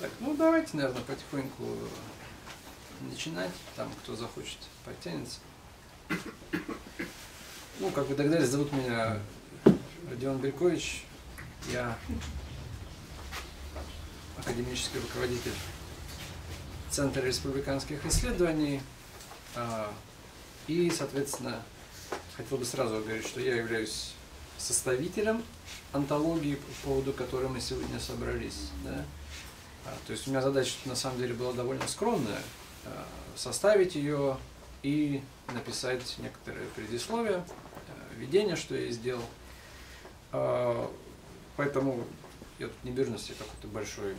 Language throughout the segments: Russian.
Так, ну давайте, наверное, потихоньку начинать. Там, кто захочет, подтянется. Ну, как вы догадались, зовут меня Родион Белькович. Я академический руководитель Центра республиканских исследований. А, и, соответственно, хотел бы сразу говорить, что я являюсь составителем антологии, по поводу которой мы сегодня собрались. Да? А, то есть у меня задача на самом деле была довольно скромная. А, составить ее и написать некоторые предисловия, введение, что я сделал. Поэтому я тут не беру на себя какой-то большой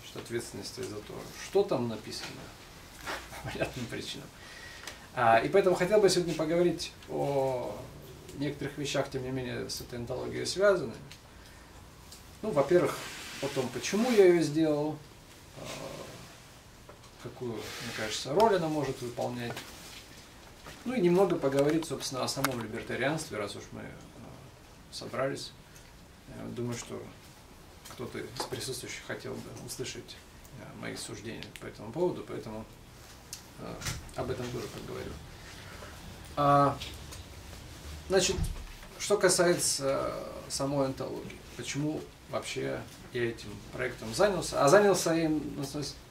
значит, ответственности за то, что там написано, по понятным причинам. А, и поэтому хотел бы сегодня поговорить о некоторых вещах, тем не менее, с этой антологией связаны. Ну, во-первых, о том, почему я ее сделал, а, какую, мне кажется, роль она может выполнять. Ну и немного поговорить, собственно, о самом либертарианстве, раз уж мы а, собрались. Думаю, что кто-то из присутствующих хотел бы услышать а, мои суждения по этому поводу, поэтому об этом тоже поговорю. А, значит, что касается самой антологии, почему вообще я этим проектом занялся? А занялся им,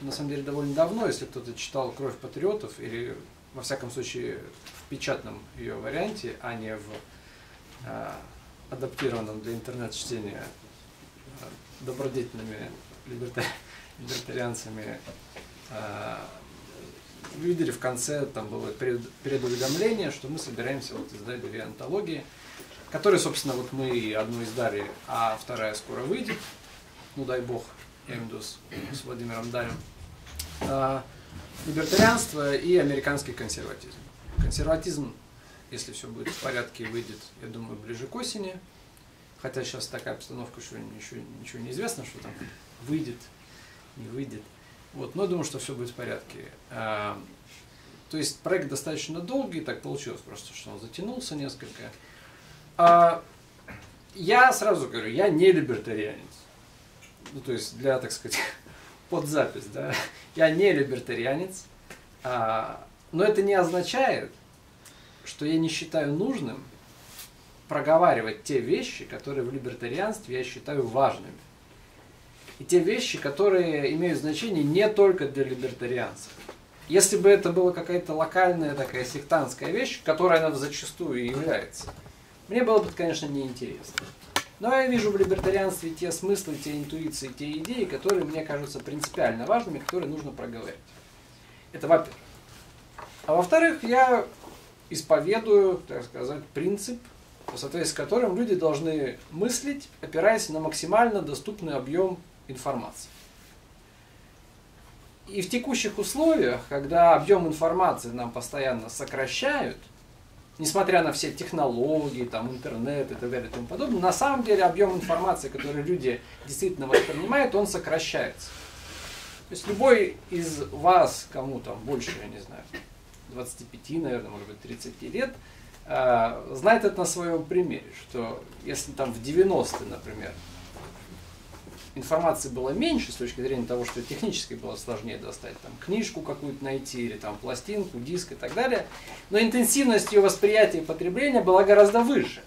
на самом деле, довольно давно, если кто-то читал «Кровь патриотов» или, во всяком случае, в печатном ее варианте, а не в а, адаптированном для интернет-чтения а, добродетельными либертари либертарианцами а, видели в конце, там было предуведомление, что мы собираемся вот издать две антологии, которые, собственно, вот мы одну издали, а вторая скоро выйдет, ну дай бог, я имею в виду с, Владимиром Далем. А, либертарианство и американский консерватизм. Консерватизм, если все будет в порядке, выйдет, я думаю, ближе к осени. Хотя сейчас такая обстановка, что ничего, ничего не известно, что там выйдет, не выйдет. Вот, но я думаю, что все будет в порядке. А, то есть проект достаточно долгий, так получилось просто, что он затянулся несколько. А, я сразу говорю, я не либертарианец. Ну, то есть для, так сказать, под запись, да. Я не либертарианец. А, но это не означает, что я не считаю нужным проговаривать те вещи, которые в либертарианстве я считаю важными и те вещи, которые имеют значение не только для либертарианцев. Если бы это была какая-то локальная такая сектантская вещь, которая она зачастую и является, мне было бы, конечно, неинтересно. Но я вижу в либертарианстве те смыслы, те интуиции, те идеи, которые мне кажутся принципиально важными, которые нужно проговорить. Это во-первых. А во-вторых, я исповедую, так сказать, принцип, в соответствии с которым люди должны мыслить, опираясь на максимально доступный объем информации. И в текущих условиях, когда объем информации нам постоянно сокращают, несмотря на все технологии, там, интернет и так далее и тому подобное, на самом деле объем информации, который люди действительно воспринимают, он сокращается. То есть любой из вас, кому там больше, я не знаю, 25, наверное, может быть, 30 лет, э, знает это на своем примере, что если там в 90-е, например, информации было меньше с точки зрения того, что технически было сложнее достать, там, книжку какую-то найти, или там пластинку, диск и так далее, но интенсивность ее восприятия и потребления была гораздо выше.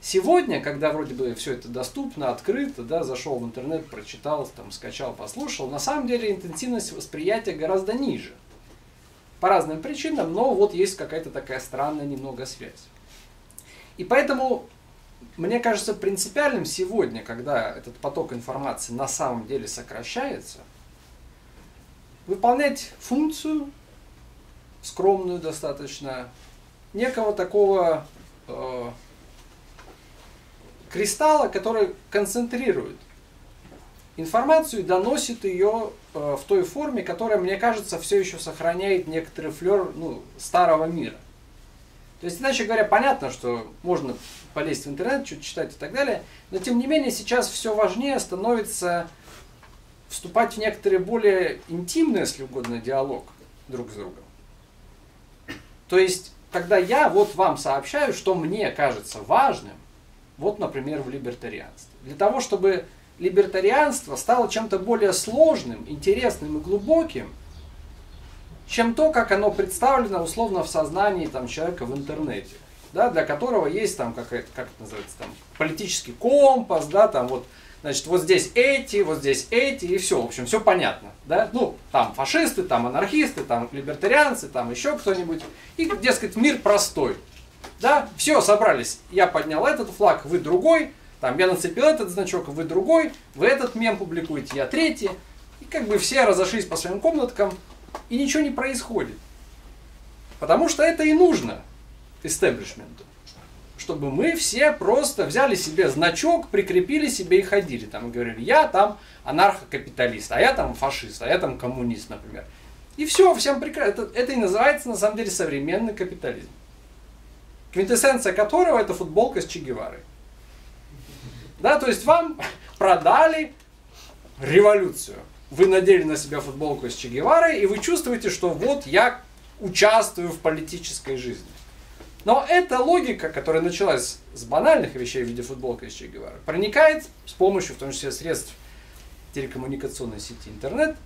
Сегодня, когда вроде бы все это доступно, открыто, да, зашел в интернет, прочитал, там, скачал, послушал, на самом деле интенсивность восприятия гораздо ниже. По разным причинам, но вот есть какая-то такая странная немного связь. И поэтому мне кажется принципиальным сегодня, когда этот поток информации на самом деле сокращается, выполнять функцию, скромную достаточно, некого такого э, кристалла, который концентрирует информацию и доносит ее э, в той форме, которая, мне кажется, все еще сохраняет некоторый флер ну, старого мира. То есть, иначе говоря, понятно, что можно полезть в интернет, что-то читать и так далее, но тем не менее сейчас все важнее становится вступать в некоторые более интимный, если угодно, диалог друг с другом. То есть, когда я вот вам сообщаю, что мне кажется важным, вот, например, в либертарианстве. Для того, чтобы либертарианство стало чем-то более сложным, интересным и глубоким, чем то, как оно представлено условно в сознании там, человека в интернете, да, для которого есть там, как это, как это называется, там, политический компас, да, там вот, значит, вот здесь эти, вот здесь эти, и все, в общем, все понятно, да, ну, там фашисты, там анархисты, там либертарианцы, там еще кто-нибудь, и, дескать, мир простой, да, все, собрались, я поднял этот флаг, вы другой, там, я нацепил этот значок, вы другой, вы этот мем публикуете, я третий, и как бы все разошлись по своим комнаткам, и ничего не происходит. Потому что это и нужно истеблишменту. Чтобы мы все просто взяли себе значок, прикрепили себе и ходили. Там и говорили, я там анархокапиталист, а я там фашист, а я там коммунист, например. И все, всем прекрасно. Это, это и называется на самом деле современный капитализм. Квинтэссенция которого это футболка с Че Геварой. Да, то есть вам продали революцию вы надели на себя футболку с Че Геварой, и вы чувствуете, что вот я участвую в политической жизни. Но эта логика, которая началась с банальных вещей в виде футболки с Че проникает с помощью, в том числе, средств телекоммуникационной сети интернет,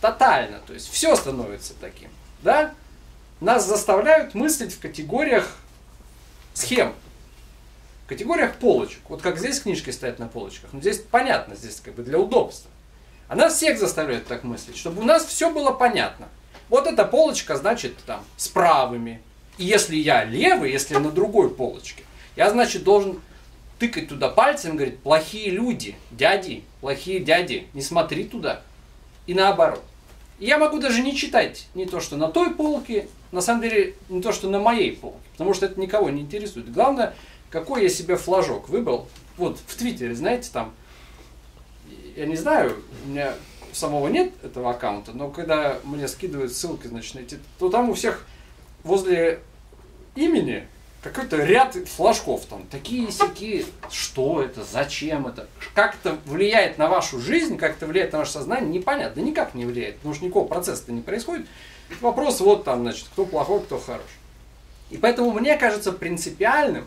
тотально. То есть все становится таким. Да? Нас заставляют мыслить в категориях схем, в категориях полочек. Вот как здесь книжки стоят на полочках. Но здесь понятно, здесь как бы для удобства. Она всех заставляет так мыслить, чтобы у нас все было понятно. Вот эта полочка, значит, там, с правыми. И если я левый, если на другой полочке, я, значит, должен тыкать туда пальцем говорить, плохие люди, дяди, плохие дяди, не смотри туда. И наоборот. И я могу даже не читать не то, что на той полке, на самом деле не то, что на моей полке, потому что это никого не интересует. Главное, какой я себе флажок выбрал. Вот в Твиттере, знаете, там я не знаю, у меня самого нет этого аккаунта, но когда мне скидывают ссылки, значит, на эти, то там у всех возле имени какой-то ряд флажков там, такие сики, что это, зачем это, как это влияет на вашу жизнь, как это влияет на ваше сознание, непонятно, никак не влияет, потому что никакого процесса не происходит. Вопрос вот там, значит, кто плохой, кто хорош. И поэтому мне кажется принципиальным,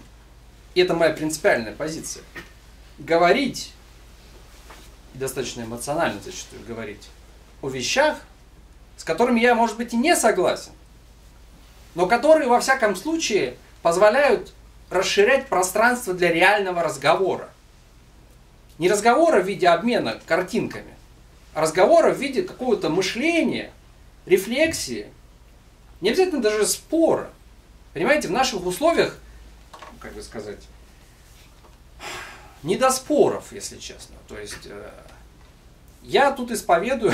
и это моя принципиальная позиция, говорить достаточно эмоционально зачастую говорить о вещах, с которыми я, может быть, и не согласен, но которые, во всяком случае, позволяют расширять пространство для реального разговора. Не разговора в виде обмена картинками, а разговора в виде какого-то мышления, рефлексии, не обязательно даже спора. Понимаете, в наших условиях, как бы сказать, не до споров, если честно. То есть э, я тут исповедую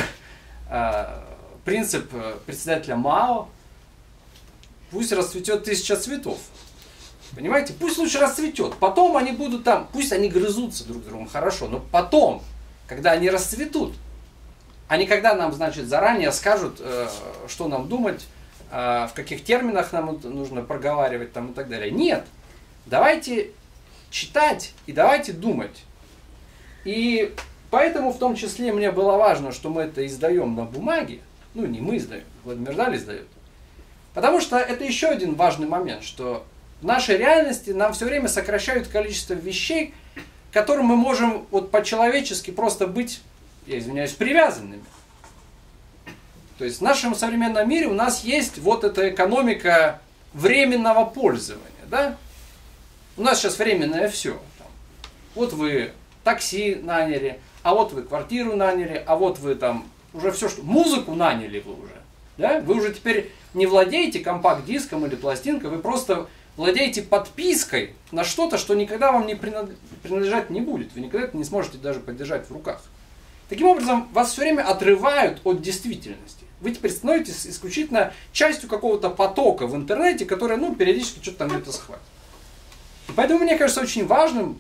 э, принцип э, председателя Мао, пусть расцветет тысяча цветов. Понимаете? Пусть лучше расцветет. Потом они будут там, пусть они грызутся друг с другом, хорошо, но потом, когда они расцветут, они когда нам, значит, заранее скажут, что нам думать, в каких терминах нам нужно проговаривать там и так далее. Нет. Давайте читать и давайте думать. И поэтому в том числе мне было важно, что мы это издаем на бумаге. Ну, не мы издаем, Владимир Даль издает. Потому что это еще один важный момент, что в нашей реальности нам все время сокращают количество вещей, которым мы можем вот по-человечески просто быть, я извиняюсь, привязанными. То есть в нашем современном мире у нас есть вот эта экономика временного пользования. Да? У нас сейчас временное все. Вот вы такси наняли, а вот вы квартиру наняли, а вот вы там уже все, что... Музыку наняли вы уже. Да? Вы уже теперь не владеете компакт-диском или пластинкой, вы просто владеете подпиской на что-то, что никогда вам не принадлежать не будет. Вы никогда это не сможете даже поддержать в руках. Таким образом, вас все время отрывают от действительности. Вы теперь становитесь исключительно частью какого-то потока в интернете, который, ну, периодически что-то там где-то схватит. Поэтому мне кажется очень важным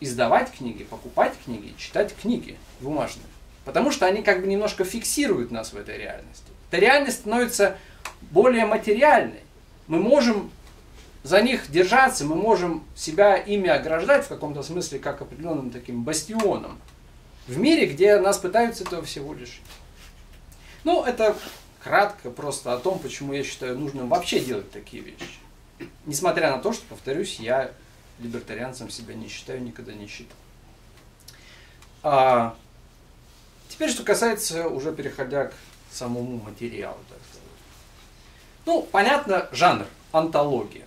издавать книги, покупать книги, читать книги бумажные. Потому что они как бы немножко фиксируют нас в этой реальности. Эта реальность становится более материальной. Мы можем за них держаться, мы можем себя ими ограждать в каком-то смысле как определенным таким бастионом в мире, где нас пытаются этого всего лишить. Ну, это кратко просто о том, почему я считаю нужным вообще делать такие вещи. Несмотря на то, что, повторюсь, я либертарианцем себя не считаю, никогда не считал. А, теперь, что касается, уже переходя к самому материалу, так. Ну, понятно, жанр, антология.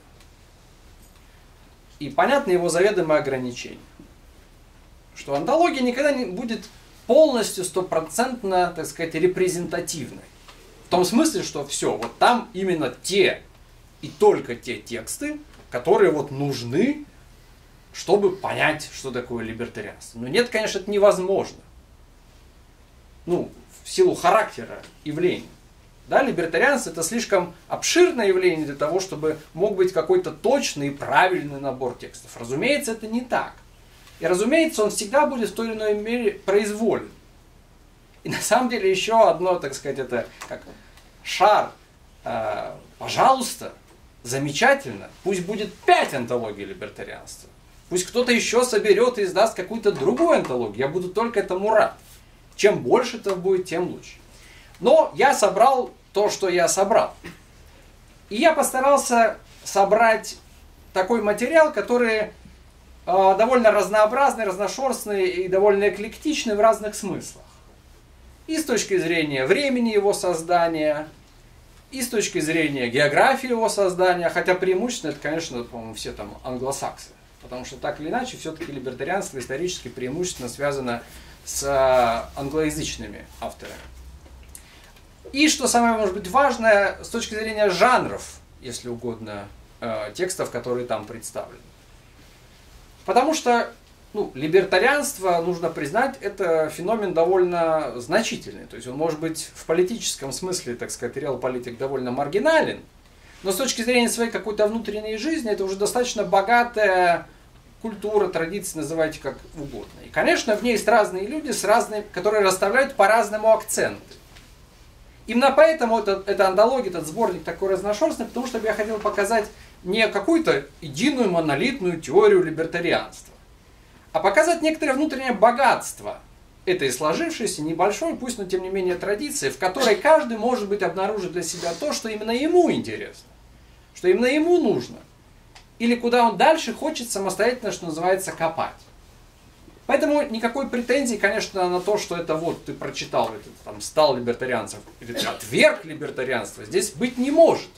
И понятно его заведомое ограничение. Что антология никогда не будет полностью, стопроцентно, так сказать, репрезентативной. В том смысле, что все, вот там именно те и только те тексты, которые вот нужны, чтобы понять, что такое либертарианство. Но нет, конечно, это невозможно. Ну, в силу характера явления. Да, либертарианство это слишком обширное явление для того, чтобы мог быть какой-то точный и правильный набор текстов. Разумеется, это не так. И разумеется, он всегда будет в той или иной мере произволен. И на самом деле еще одно, так сказать, это как шар. Э, пожалуйста, замечательно, пусть будет пять антологий либертарианства. Пусть кто-то еще соберет и издаст какую-то другую антологию. Я буду только этому рад. Чем больше этого будет, тем лучше. Но я собрал то, что я собрал. И я постарался собрать такой материал, который э, довольно разнообразный, разношерстный и довольно эклектичный в разных смыслах. И с точки зрения времени его создания, и с точки зрения географии его создания, хотя преимущественно это, конечно, по-моему, все там англосаксы. Потому что так или иначе, все-таки либертарианство исторически преимущественно связано с э, англоязычными авторами. И что самое, может быть, важное, с точки зрения жанров, если угодно, э, текстов, которые там представлены. Потому что ну, либертарианство, нужно признать, это феномен довольно значительный. То есть он может быть в политическом смысле, так сказать, реал-политик довольно маргинален, но с точки зрения своей какой-то внутренней жизни это уже достаточно богатая культура, традиция, называйте как угодно. И, конечно, в ней есть разные люди, с разными, которые расставляют по-разному акценты. Именно поэтому это, эта антология, этот сборник такой разношерстный, потому что я хотел показать не какую-то единую монолитную теорию либертарианства, а показать некоторое внутреннее богатство этой сложившейся небольшой, пусть, но тем не менее, традиции, в которой каждый может быть обнаружит для себя то, что именно ему интересно, что именно ему нужно, или куда он дальше хочет самостоятельно, что называется, копать. Поэтому никакой претензии, конечно, на то, что это вот ты прочитал, это, там, стал либертарианцем, или ты отверг либертарианство, здесь быть не может.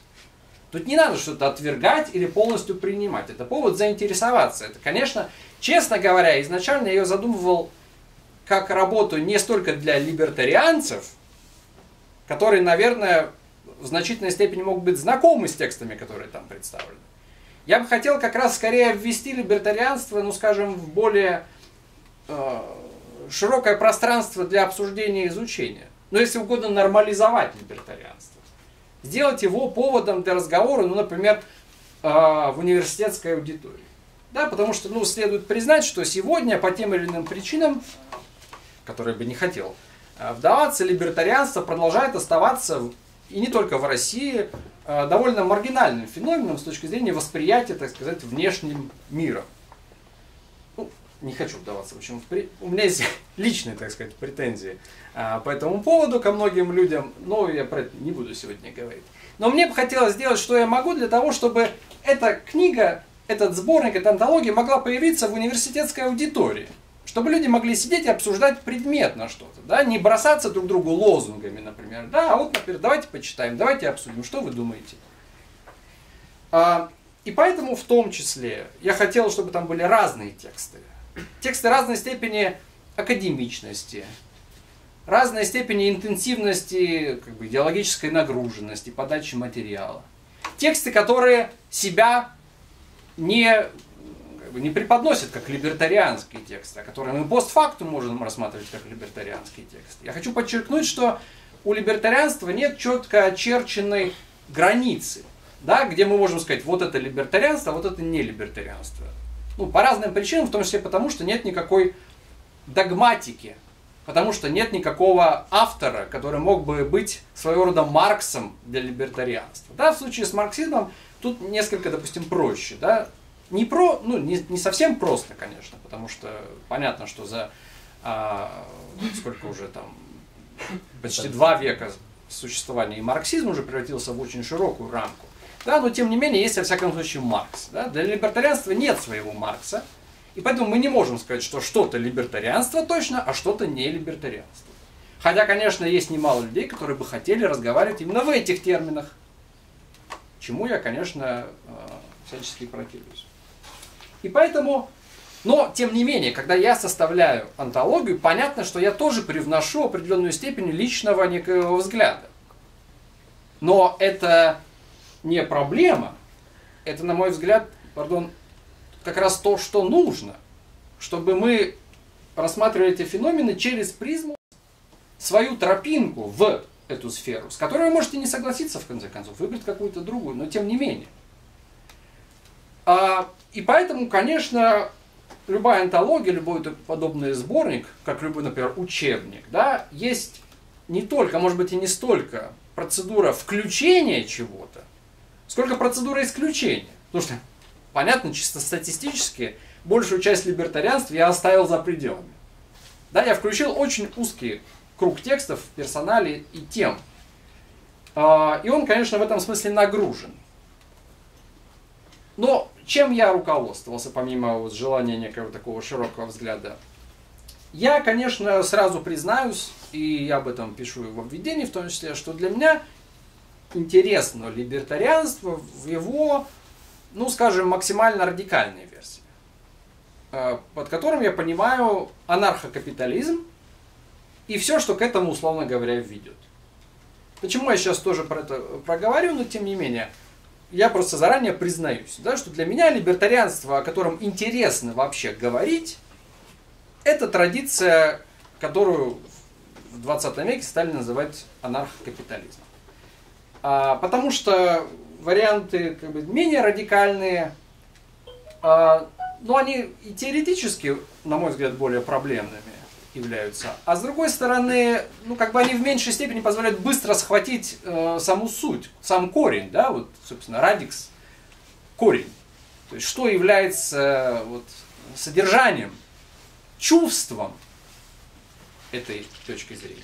Тут не надо что-то отвергать или полностью принимать. Это повод заинтересоваться. Это, конечно, честно говоря, изначально я ее задумывал как работу не столько для либертарианцев, которые, наверное, в значительной степени могут быть знакомы с текстами, которые там представлены. Я бы хотел как раз скорее ввести либертарианство, ну, скажем, в более Э, широкое пространство для обсуждения и изучения. Но если угодно, нормализовать либертарианство. Сделать его поводом для разговора, ну, например, э, в университетской аудитории. Да, потому что, ну, следует признать, что сегодня по тем или иным причинам, которые бы не хотел э, вдаваться, либертарианство продолжает оставаться, и не только в России, довольно маргинальным феноменом с точки зрения восприятия, так сказать, внешним миром не хочу вдаваться. В общем, у меня есть личные, так сказать, претензии а, по этому поводу ко многим людям, но я про это не буду сегодня говорить. Но мне бы хотелось сделать, что я могу для того, чтобы эта книга, этот сборник, эта антология могла появиться в университетской аудитории. Чтобы люди могли сидеть и обсуждать предметно что-то, да, не бросаться друг другу лозунгами, например. Да, а вот, например, давайте почитаем, давайте обсудим, что вы думаете. А, и поэтому в том числе я хотел, чтобы там были разные тексты тексты разной степени академичности, разной степени интенсивности, как бы, идеологической нагруженности, подачи материала. Тексты, которые себя не, не преподносят как либертарианские тексты, а которые мы постфактум можем рассматривать как либертарианские тексты. Я хочу подчеркнуть, что у либертарианства нет четко очерченной границы, да, где мы можем сказать, вот это либертарианство, а вот это не либертарианство. Ну, по разным причинам, в том числе потому, что нет никакой догматики, потому что нет никакого автора, который мог бы быть своего рода Марксом для либертарианства. Да, в случае с марксизмом тут несколько, допустим, проще. Да? Не, про, ну, не, не совсем просто, конечно, потому что понятно, что за а, сколько уже там, почти два века существования и марксизм уже превратился в очень широкую рамку. да, но тем не менее есть, во всяком случае, Маркс. Да? Для либертарианства нет своего Маркса, и поэтому мы не можем сказать, что что-то либертарианство точно, а что-то не либертарианство. Хотя, конечно, есть немало людей, которые бы хотели разговаривать именно в этих терминах, чему я, конечно, э, всячески противлюсь. И поэтому, но, тем не менее, когда я составляю антологию, понятно, что я тоже привношу определенную степень личного некого взгляда. Но это не проблема, это, на мой взгляд, пардон, как раз то, что нужно, чтобы мы рассматривали эти феномены через призму свою тропинку в эту сферу, с которой вы можете не согласиться, в конце концов, выбрать какую-то другую, но тем не менее. А, и поэтому, конечно, любая антология, любой подобный сборник, как любой, например, учебник, да, есть не только, может быть и не столько процедура включения чего-то, сколько процедура исключения. Потому что, понятно, чисто статистически, большую часть либертарианства я оставил за пределами. Да, я включил очень узкий круг текстов, персоналей и тем. А, и он, конечно, в этом смысле нагружен. Но чем я руководствовался, помимо вот желания некого такого широкого взгляда? Я, конечно, сразу признаюсь, и я об этом пишу и в обведении в том числе, что для меня интересно либертарианство в его, ну, скажем, максимально радикальной версии, э, под которым я понимаю анархокапитализм и все, что к этому, условно говоря, ведет. Почему я сейчас тоже про это проговорю, но тем не менее, я просто заранее признаюсь, да, что для меня либертарианство, о котором интересно вообще говорить, это традиция, которую в 20 веке стали называть анархокапитализмом. А, потому что варианты как бы, менее радикальные, а, но они и теоретически, на мой взгляд, более проблемными являются. А с другой стороны, ну, как бы они в меньшей степени позволяют быстро схватить э, саму суть, сам корень, да, вот, собственно, радикс, корень. То есть, что является вот, содержанием чувством этой точки зрения.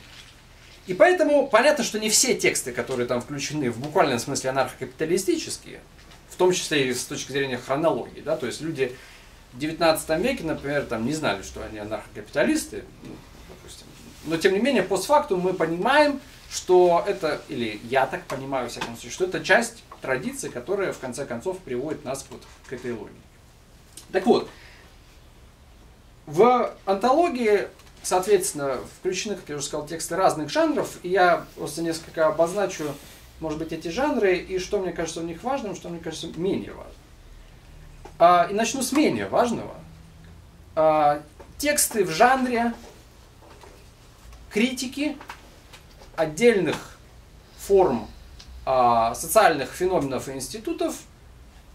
И поэтому понятно, что не все тексты, которые там включены в буквальном смысле анархокапиталистические, в том числе и с точки зрения хронологии, да, то есть люди в 19 веке, например, там не знали, что они анархокапиталисты, ну, допустим. но тем не менее, постфактум мы понимаем, что это, или я так понимаю, во всяком случае, что это часть традиции, которая в конце концов приводит нас вот к этой логике. Так вот, в антологии, соответственно, включены, как я уже сказал, тексты разных жанров, и я просто несколько обозначу, может быть, эти жанры, и что мне кажется в них важным, что мне кажется менее важным. А, и начну с менее важного. А, тексты в жанре критики отдельных форм а, социальных феноменов и институтов,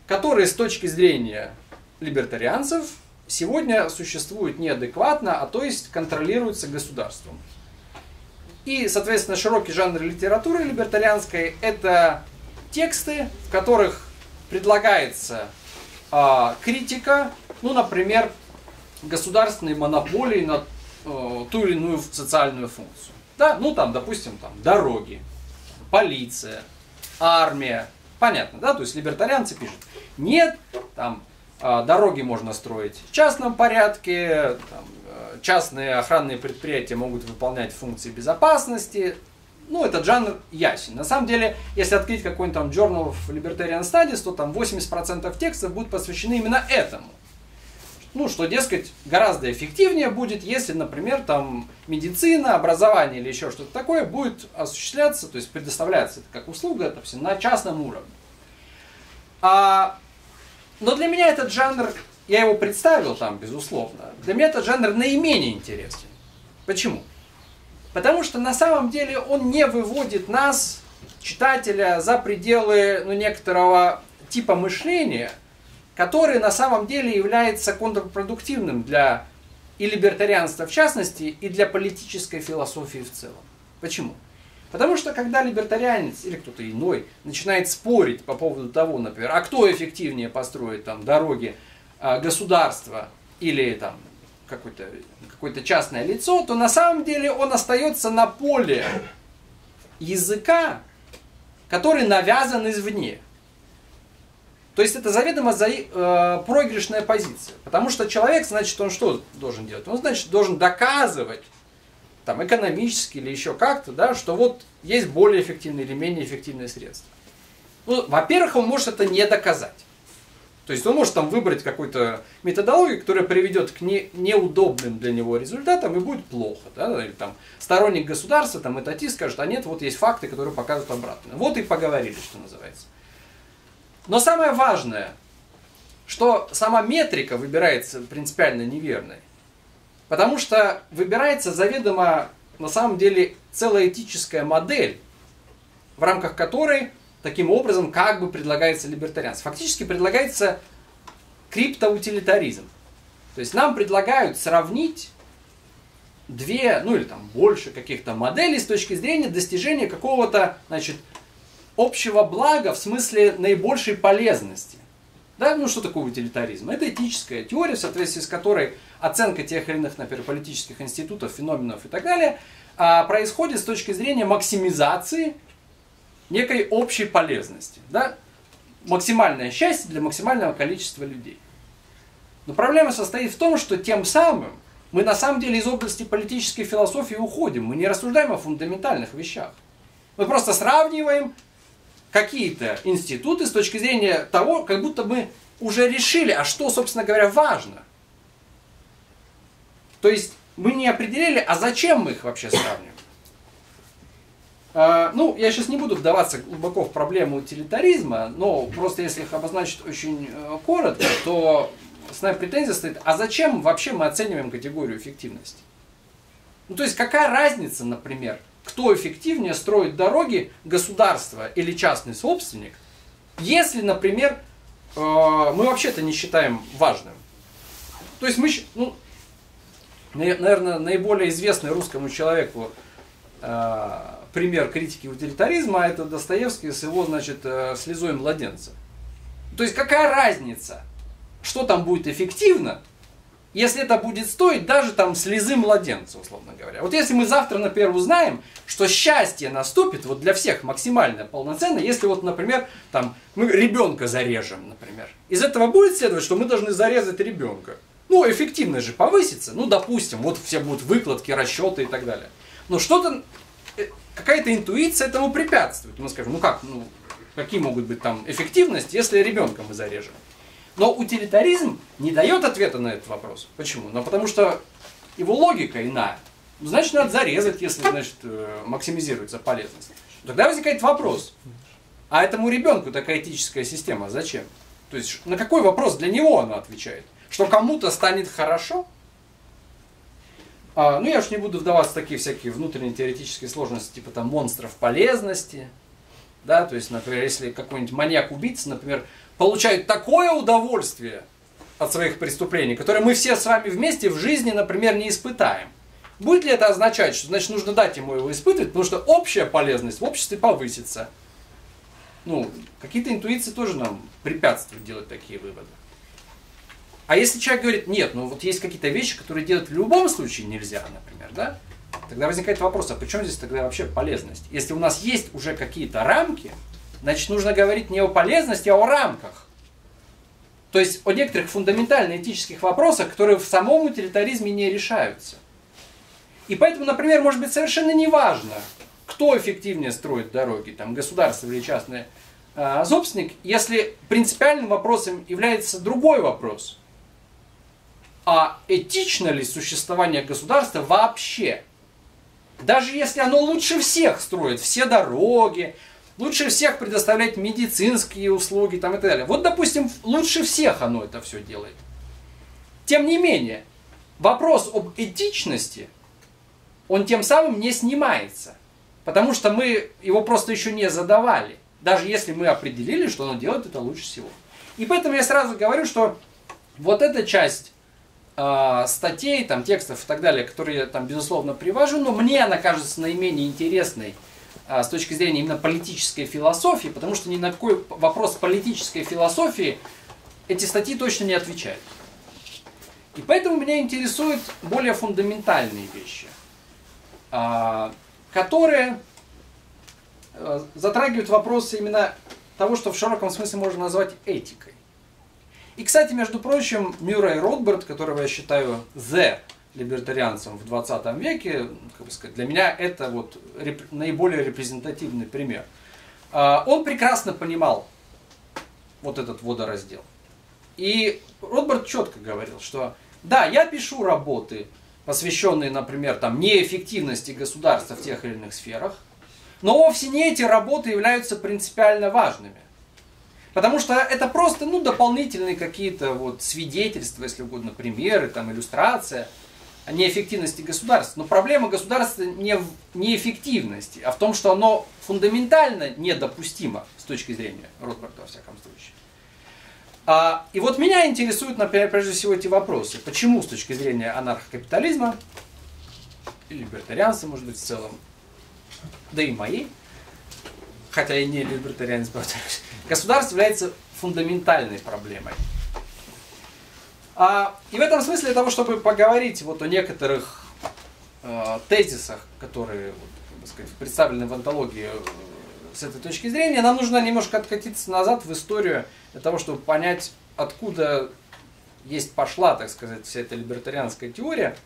которые с точки зрения либертарианцев сегодня существуют неадекватно, а то есть контролируются государством. И, соответственно, широкий жанр литературы либертарианской – это тексты, в которых предлагается а, критика, ну, например, государственной монополии на э, ту или иную социальную функцию. Да, ну там, допустим, там дороги, полиция, армия, понятно, да, то есть либертарианцы пишут, нет, там а, дороги можно строить в частном порядке, там, э, частные охранные предприятия могут выполнять функции безопасности. Ну, этот жанр ясен. На самом деле, если открыть какой-нибудь там Journal of Libertarian Studies, то там 80% текстов будут посвящены именно этому. Ну, что, дескать, гораздо эффективнее будет, если, например, там медицина, образование или еще что-то такое будет осуществляться, то есть предоставляться это как услуга, допустим, на частном уровне. А но для меня этот жанр, я его представил там, безусловно, для меня этот жанр наименее интересен. Почему? Потому что на самом деле он не выводит нас, читателя, за пределы ну, некоторого типа мышления, который на самом деле является контрпродуктивным для и либертарианства в частности, и для политической философии в целом. Почему? Потому что когда либертарианец или кто-то иной начинает спорить по поводу того, например, а кто эффективнее построит там дороги, а, государство или там какое-то какое частное лицо, то на самом деле он остается на поле языка, который навязан извне. То есть это заведомо за, э, проигрышная позиция. Потому что человек, значит, он что должен делать? Он, значит, должен доказывать, там, экономически или еще как-то, да, что вот есть более эффективные или менее эффективные средства. Ну, во-первых, он может это не доказать. То есть он может там выбрать какую-то методологию, которая приведет к не, неудобным для него результатам и будет плохо. Да? Или там сторонник государства, там этатист скажет, а нет, вот есть факты, которые показывают обратное. Вот и поговорили, что называется. Но самое важное, что сама метрика выбирается принципиально неверной. Потому что выбирается заведомо на самом деле целая этическая модель, в рамках которой таким образом как бы предлагается либертарианство. Фактически предлагается криптоутилитаризм. То есть нам предлагают сравнить две, ну или там больше каких-то моделей с точки зрения достижения какого-то, значит, общего блага в смысле наибольшей полезности. Да, ну что такое утилитаризм? Это этическая теория, в соответствии с которой оценка тех или иных, например, политических институтов, феноменов и так далее а, происходит с точки зрения максимизации некой общей полезности. Да? Максимальное счастье для максимального количества людей. Но проблема состоит в том, что тем самым мы на самом деле из области политической философии уходим. Мы не рассуждаем о фундаментальных вещах. Мы просто сравниваем какие-то институты с точки зрения того, как будто мы уже решили, а что, собственно говоря, важно. То есть мы не определили, а зачем мы их вообще сравниваем. А, ну, я сейчас не буду вдаваться глубоко в проблему утилитаризма, но просто если их обозначить очень э, коротко, то основная претензия стоит, а зачем вообще мы оцениваем категорию эффективности? Ну, то есть, какая разница, например, кто эффективнее строит дороги, государство или частный собственник, если, например, э, мы вообще это не считаем важным. То есть мы, ну, наверное, наиболее известный русскому человеку э, пример критики утилитаризма, это Достоевский с его, значит, э, слезой младенца. То есть какая разница, что там будет эффективно, если это будет стоить даже там слезы младенца, условно говоря. Вот если мы завтра, например, узнаем, что счастье наступит вот для всех максимально полноценно, если вот, например, там мы ребенка зарежем, например. Из этого будет следовать, что мы должны зарезать ребенка. Ну, эффективность же повысится. Ну, допустим, вот все будут выкладки, расчеты и так далее. Но что-то какая-то интуиция этому препятствует. Мы скажем, ну как, ну какие могут быть там эффективности, если ребенка мы зарежем? Но утилитаризм не дает ответа на этот вопрос. Почему? Ну потому что его логика иная. Ну, значит, надо зарезать, если значит, э, максимизируется полезность. Тогда возникает вопрос, а этому ребенку такая этическая система зачем? То есть на какой вопрос для него она отвечает? Что кому-то станет хорошо? А, ну, я уж не буду вдаваться в такие всякие внутренние теоретические сложности, типа там монстров полезности. Да, то есть, например, если какой-нибудь маньяк-убийца, например, получает такое удовольствие от своих преступлений, которое мы все с вами вместе в жизни, например, не испытаем. Будет ли это означать, что значит нужно дать ему его испытывать, потому что общая полезность в обществе повысится? Ну, какие-то интуиции тоже нам препятствуют делать такие выводы. А если человек говорит, нет, ну вот есть какие-то вещи, которые делать в любом случае нельзя, например, да? Тогда возникает вопрос, а почему здесь тогда вообще полезность? Если у нас есть уже какие-то рамки, значит нужно говорить не о полезности, а о рамках. То есть о некоторых фундаментальных этических вопросах, которые в самом утилитаризме не решаются. И поэтому, например, может быть совершенно неважно, кто эффективнее строит дороги, там, государство или частный э, собственник, если принципиальным вопросом является другой вопрос – а этично ли существование государства вообще? Даже если оно лучше всех строит все дороги, лучше всех предоставляет медицинские услуги там, и так далее. Вот, допустим, лучше всех оно это все делает. Тем не менее, вопрос об этичности, он тем самым не снимается. Потому что мы его просто еще не задавали. Даже если мы определили, что оно делает это лучше всего. И поэтому я сразу говорю, что вот эта часть э, статей, там, текстов и так далее, которые я там, безусловно, привожу, но мне она кажется наименее интересной э, с точки зрения именно политической философии, потому что ни на какой вопрос политической философии эти статьи точно не отвечают. И поэтому меня интересуют более фундаментальные вещи, э, которые э, затрагивают вопросы именно того, что в широком смысле можно назвать этикой. И, кстати, между прочим, Мюррей Ротберт, которого я считаю the либертарианцем в 20 веке, как бы сказать, для меня это вот реп, наиболее репрезентативный пример. А, он прекрасно понимал вот этот водораздел. И Ротберт четко говорил, что да, я пишу работы, посвященные, например, там, неэффективности государства в тех или иных сферах, но вовсе не эти работы являются принципиально важными. Потому что это просто ну, дополнительные какие-то вот свидетельства, если угодно, примеры, там, иллюстрация неэффективности государства. Но проблема государства не в неэффективности, а в том, что оно фундаментально недопустимо с точки зрения Ротберта, во всяком случае. А, и вот меня интересуют, например, прежде всего эти вопросы. Почему с точки зрения анархокапитализма, или либертарианства, может быть, в целом, да и моей, хотя и не либертарианец, повторюсь, государство является фундаментальной проблемой. А, и в этом смысле, для того, чтобы поговорить вот о некоторых э, тезисах, которые вот, сказать, представлены в антологии э, с этой точки зрения, нам нужно немножко откатиться назад в историю для того, чтобы понять, откуда есть пошла, так сказать, вся эта либертарианская теория,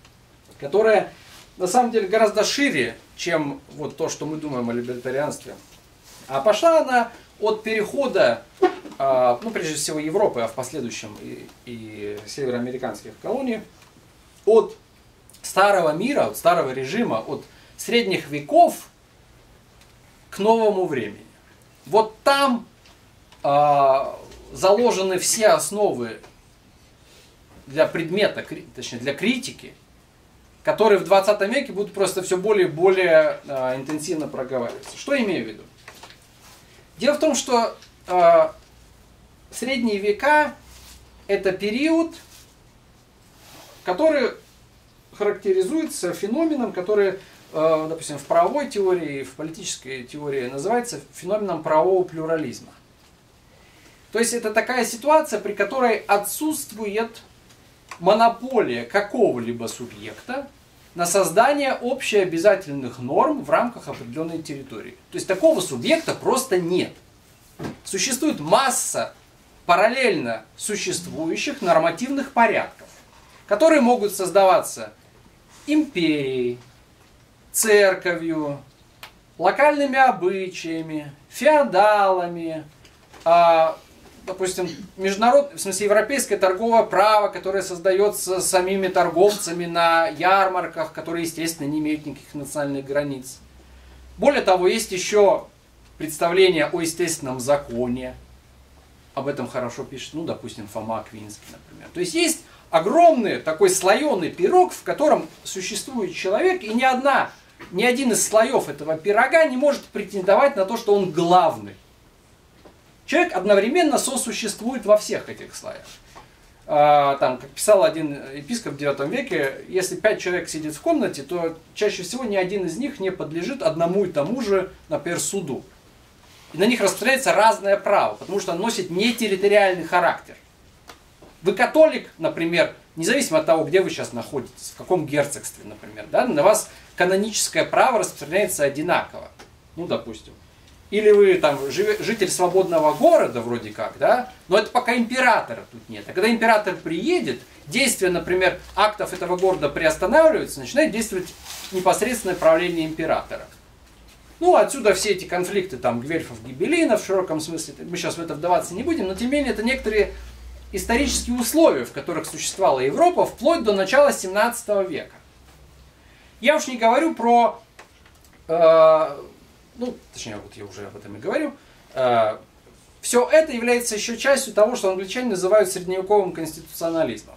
которая на самом деле гораздо шире, чем вот то, что мы думаем о либертарианстве. А пошла она от перехода, а, ну, прежде всего, Европы, а в последующем и, и североамериканских колоний, от старого мира, от старого режима, от средних веков к новому времени. Вот там а, заложены все основы для предмета, точнее для критики, которые в 20 веке будут просто все более и более э, интенсивно проговариваться. Что имею в виду? Дело в том, что э, средние века это период, который характеризуется феноменом, который, э, допустим, в правовой теории, в политической теории называется феноменом правового плюрализма. То есть это такая ситуация, при которой отсутствует монополия какого-либо субъекта на создание общеобязательных норм в рамках определенной территории. То есть такого субъекта просто нет. Существует масса параллельно существующих нормативных порядков, которые могут создаваться империей, церковью, локальными обычаями, феодалами, а, допустим, международное, в смысле европейское торговое право, которое создается самими торговцами на ярмарках, которые, естественно, не имеют никаких национальных границ. Более того, есть еще представление о естественном законе. Об этом хорошо пишет, ну, допустим, Фома Аквинский, например. То есть есть огромный такой слоеный пирог, в котором существует человек, и ни одна, ни один из слоев этого пирога не может претендовать на то, что он главный. Человек одновременно сосуществует во всех этих слоях. А, там, как писал один епископ в 9 веке, если пять человек сидит в комнате, то чаще всего ни один из них не подлежит одному и тому же, например, суду. И на них распространяется разное право, потому что оно носит не территориальный характер. Вы католик, например, независимо от того, где вы сейчас находитесь, в каком герцогстве, например, да, на вас каноническое право распространяется одинаково. Ну, допустим. Или вы там житель свободного города вроде как, да, но это пока императора тут нет. А когда император приедет, действие, например, актов этого города приостанавливается, начинает действовать непосредственное правление императора. Ну, отсюда все эти конфликты там гвельфов, гибелинов в широком смысле, мы сейчас в это вдаваться не будем, но тем не менее это некоторые исторические условия, в которых существовала Европа вплоть до начала 17 века. Я уж не говорю про э, ну, точнее, вот я уже об этом и говорю, э, все это является еще частью того, что англичане называют средневековым конституционализмом.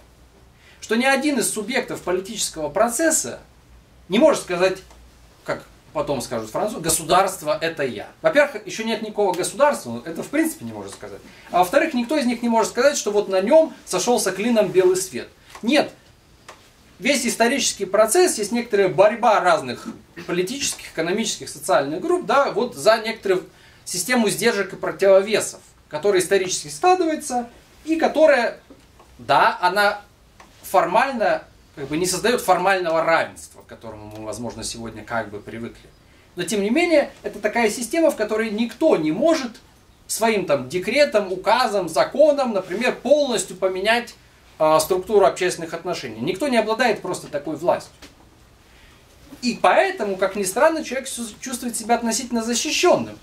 Что ни один из субъектов политического процесса не может сказать, как потом скажут французы, государство это я. Во-первых, еще нет никакого государства, это в принципе не может сказать. А во-вторых, никто из них не может сказать, что вот на нем сошелся клином белый свет. Нет, весь исторический процесс, есть некоторая борьба разных политических, экономических, социальных групп, да, вот за некоторую систему сдержек и противовесов, которая исторически складывается и которая, да, она формально, как бы не создает формального равенства, к которому мы, возможно, сегодня как бы привыкли. Но, тем не менее, это такая система, в которой никто не может своим там декретом, указом, законом, например, полностью поменять э, структуру общественных отношений. Никто не обладает просто такой властью. И поэтому, как ни странно, человек чувствует себя относительно защищенным.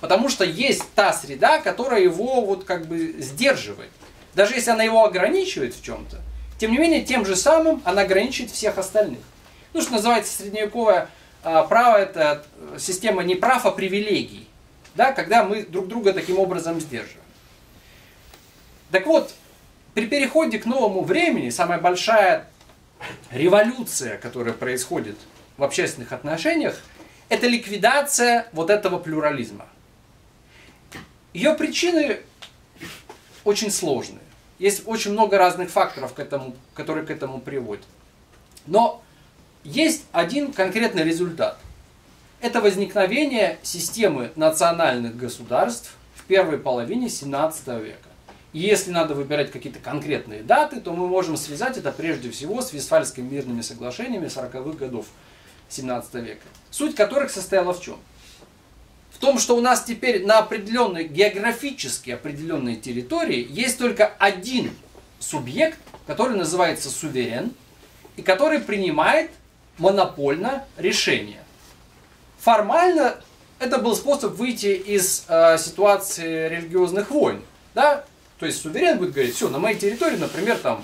Потому что есть та среда, которая его вот как бы сдерживает. Даже если она его ограничивает в чем-то, тем не менее, тем же самым она ограничивает всех остальных. Ну, что называется средневековое а, право, это система не прав, а привилегий. Да, когда мы друг друга таким образом сдерживаем. Так вот, при переходе к новому времени самая большая революция, которая происходит в общественных отношениях, это ликвидация вот этого плюрализма. Ее причины очень сложные. Есть очень много разных факторов, к этому, которые к этому приводят. Но есть один конкретный результат. Это возникновение системы национальных государств в первой половине 17 века. Если надо выбирать какие-то конкретные даты, то мы можем связать это прежде всего с Вестфальскими мирными соглашениями 40-х годов 17 века. Суть которых состояла в чем? В том, что у нас теперь на определенной, географически определенной территории есть только один субъект, который называется суверен, и который принимает монопольно решение. Формально это был способ выйти из э, ситуации религиозных войн. Да? То есть суверен будет говорить, все, на моей территории, например, там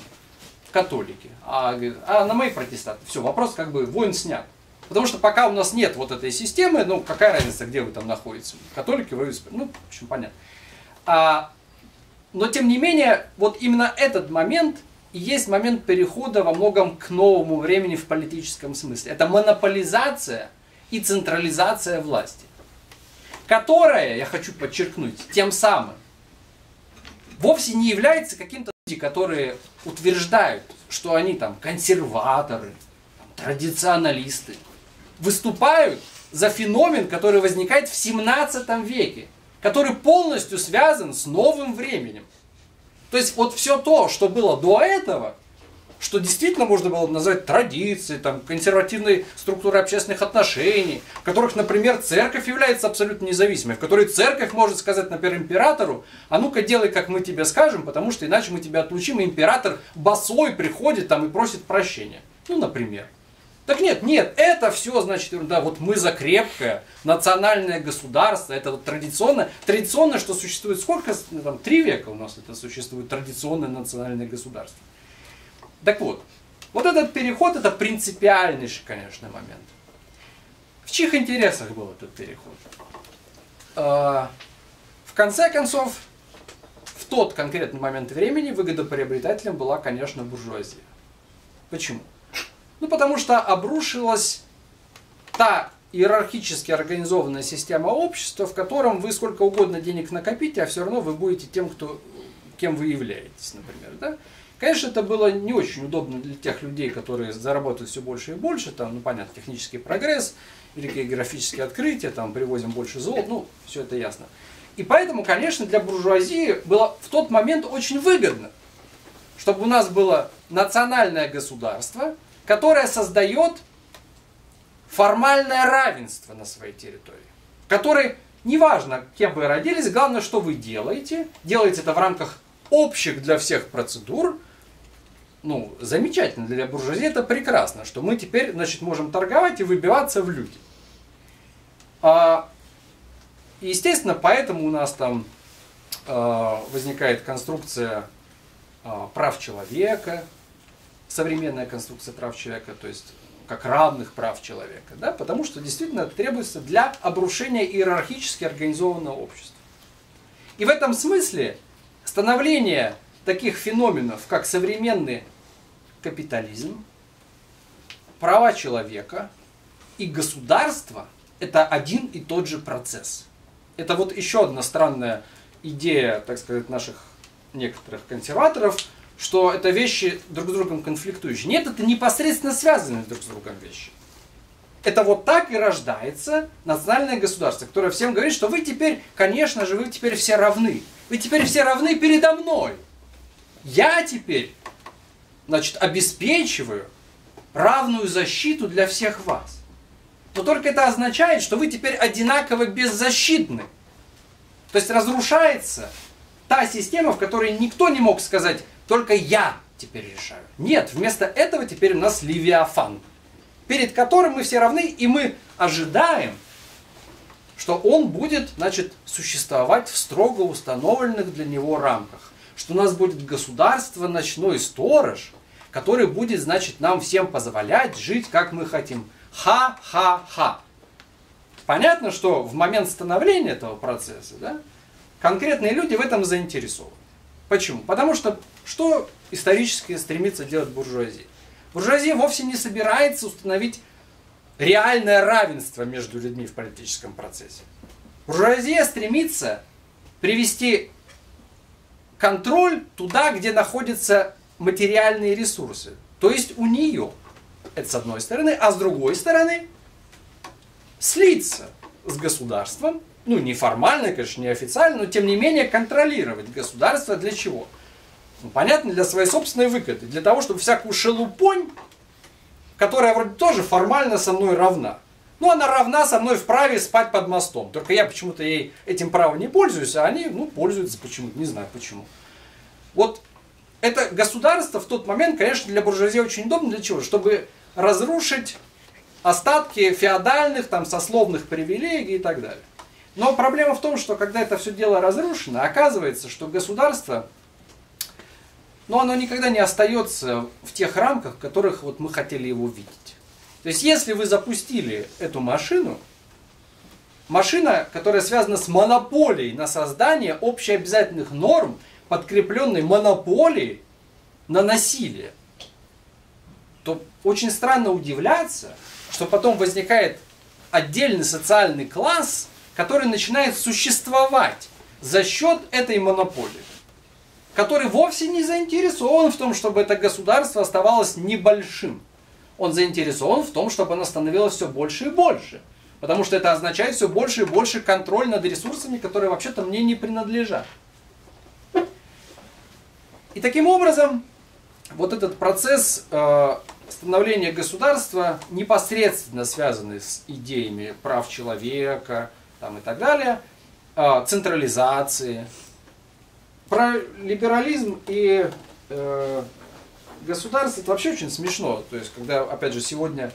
католики, а, а на моей протестанты. Все, вопрос как бы воин снят. Потому что пока у нас нет вот этой системы, ну какая разница, где вы там находитесь, католики, вы, ну, в общем, понятно. А, но тем не менее, вот именно этот момент и есть момент перехода во многом к новому времени в политическом смысле. Это монополизация и централизация власти, которая, я хочу подчеркнуть, тем самым вовсе не является каким-то люди, которые утверждают, что они там консерваторы, традиционалисты, выступают за феномен, который возникает в 17 веке, который полностью связан с новым временем. То есть вот все то, что было до этого, что действительно можно было назвать традицией, там, консервативной структурой общественных отношений, в которых, например, церковь является абсолютно независимой, в которой церковь может сказать, например, императору, а ну-ка делай, как мы тебе скажем, потому что иначе мы тебя отлучим, и император босой приходит там и просит прощения. Ну, например. Так нет, нет, это все, значит, да, вот мы за крепкое национальное государство, это вот традиционно, традиционно, что существует сколько, там, три века у нас это существует, традиционное национальное государство. Так вот, вот этот переход это принципиальнейший, конечно, момент. В чьих интересах был этот переход? А, в конце концов, в тот конкретный момент времени выгодоприобретателем была, конечно, буржуазия. Почему? Ну, потому что обрушилась та иерархически организованная система общества, в котором вы сколько угодно денег накопите, а все равно вы будете тем, кто, кем вы являетесь, например. Да? Конечно, это было не очень удобно для тех людей, которые зарабатывают все больше и больше, там, ну, понятно, технический прогресс, великие графические открытия, там, привозим больше золота, ну, все это ясно. И поэтому, конечно, для буржуазии было в тот момент очень выгодно, чтобы у нас было национальное государство, которое создает формальное равенство на своей территории, которое, неважно, кем вы родились, главное, что вы делаете, делаете это в рамках общих для всех процедур, ну, замечательно, для буржуазии это прекрасно, что мы теперь, значит, можем торговать и выбиваться в люди. А, естественно, поэтому у нас там а, возникает конструкция а, прав человека, современная конструкция прав человека, то есть как равных прав человека, да, потому что действительно требуется для обрушения иерархически организованного общества. И в этом смысле становление таких феноменов, как современный капитализм, права человека и государство – это один и тот же процесс. Это вот еще одна странная идея, так сказать, наших некоторых консерваторов, что это вещи друг с другом конфликтующие. Нет, это непосредственно связанные друг с другом вещи. Это вот так и рождается национальное государство, которое всем говорит, что вы теперь, конечно же, вы теперь все равны. Вы теперь все равны передо мной. Я теперь значит, обеспечиваю равную защиту для всех вас. Но только это означает, что вы теперь одинаково беззащитны. То есть разрушается та система, в которой никто не мог сказать, только я теперь решаю. Нет, вместо этого теперь у нас Левиафан, перед которым мы все равны, и мы ожидаем, что он будет, значит, существовать в строго установленных для него рамках. Что у нас будет государство, ночной сторож, который будет, значит, нам всем позволять жить, как мы хотим. Ха-ха-ха. Понятно, что в момент становления этого процесса, да, конкретные люди в этом заинтересованы. Почему? Потому что что исторически стремится делать буржуазия? Буржуазия вовсе не собирается установить реальное равенство между людьми в политическом процессе. Буржуазия стремится привести контроль туда, где находятся материальные ресурсы. То есть у нее. Это с одной стороны. А с другой стороны слиться с государством. Ну, неформально, конечно, неофициально, но тем не менее контролировать государство для чего? Ну, понятно, для своей собственной выгоды. Для того, чтобы всякую шелупонь которая вроде тоже формально со мной равна. Ну, она равна со мной в праве спать под мостом. Только я почему-то ей этим правом не пользуюсь, а они, ну, пользуются почему-то, не знаю почему. Вот это государство в тот момент, конечно, для буржуазии очень удобно. Для чего? Чтобы разрушить остатки феодальных, там, сословных привилегий и так далее. Но проблема в том, что когда это все дело разрушено, оказывается, что государство но оно никогда не остается в тех рамках, в которых вот мы хотели его видеть. То есть, если вы запустили эту машину, машина, которая связана с монополией на создание общеобязательных норм, подкрепленной монополией на насилие, то очень странно удивляться, что потом возникает отдельный социальный класс, который начинает существовать за счет этой монополии который вовсе не заинтересован в том, чтобы это государство оставалось небольшим. Он заинтересован в том, чтобы оно становилось все больше и больше. Потому что это означает все больше и больше контроль над ресурсами, которые вообще-то мне не принадлежат. И таким образом, вот этот процесс э, становления государства, непосредственно связанный с идеями прав человека там, и так далее, э, централизации, про либерализм и э, государство это вообще очень смешно. То есть, когда, опять же, сегодня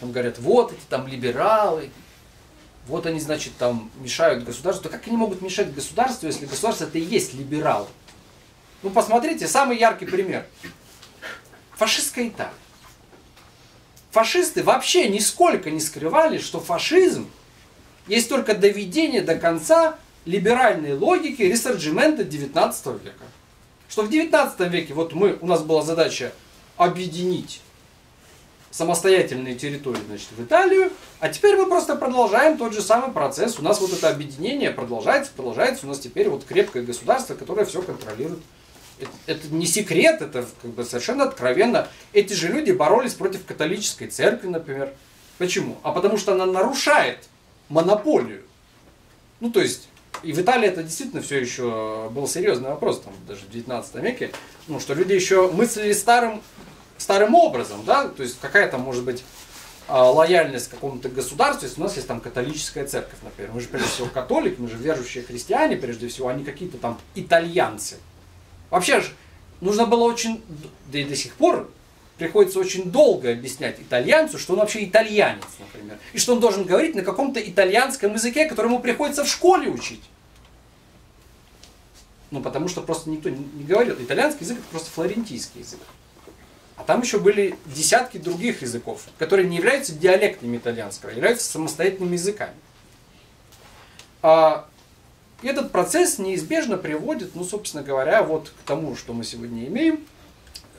там говорят, вот эти там либералы, вот они, значит, там мешают государству. То как они могут мешать государству, если государство это и есть либерал? Ну, посмотрите, самый яркий пример. Фашистская Италия. Фашисты вообще нисколько не скрывали, что фашизм есть только доведение до конца либеральной логики ресорджимента 19 века. Что в 19 веке вот мы, у нас была задача объединить самостоятельные территории значит, в Италию, а теперь мы просто продолжаем тот же самый процесс. У нас вот это объединение продолжается, продолжается. У нас теперь вот крепкое государство, которое все контролирует. Это, это не секрет, это как бы совершенно откровенно. Эти же люди боролись против католической церкви, например. Почему? А потому что она нарушает монополию. Ну, то есть, и в Италии это действительно все еще был серьезный вопрос, там, даже в 19 веке, ну, что люди еще мыслили старым, старым образом, да, то есть какая там может быть а, лояльность к какому-то государству, если у нас есть там католическая церковь, например. Мы же прежде всего католики, мы же верующие христиане, прежде всего, а не какие-то там итальянцы. Вообще же нужно было очень, да и до сих пор приходится очень долго объяснять итальянцу, что он вообще итальянец, например. И что он должен говорить на каком-то итальянском языке, который ему приходится в школе учить. Ну, потому что просто никто не говорил. Итальянский язык это просто флорентийский язык. А там еще были десятки других языков, которые не являются диалектами итальянского, а являются самостоятельными языками. А этот процесс неизбежно приводит, ну, собственно говоря, вот к тому, что мы сегодня имеем.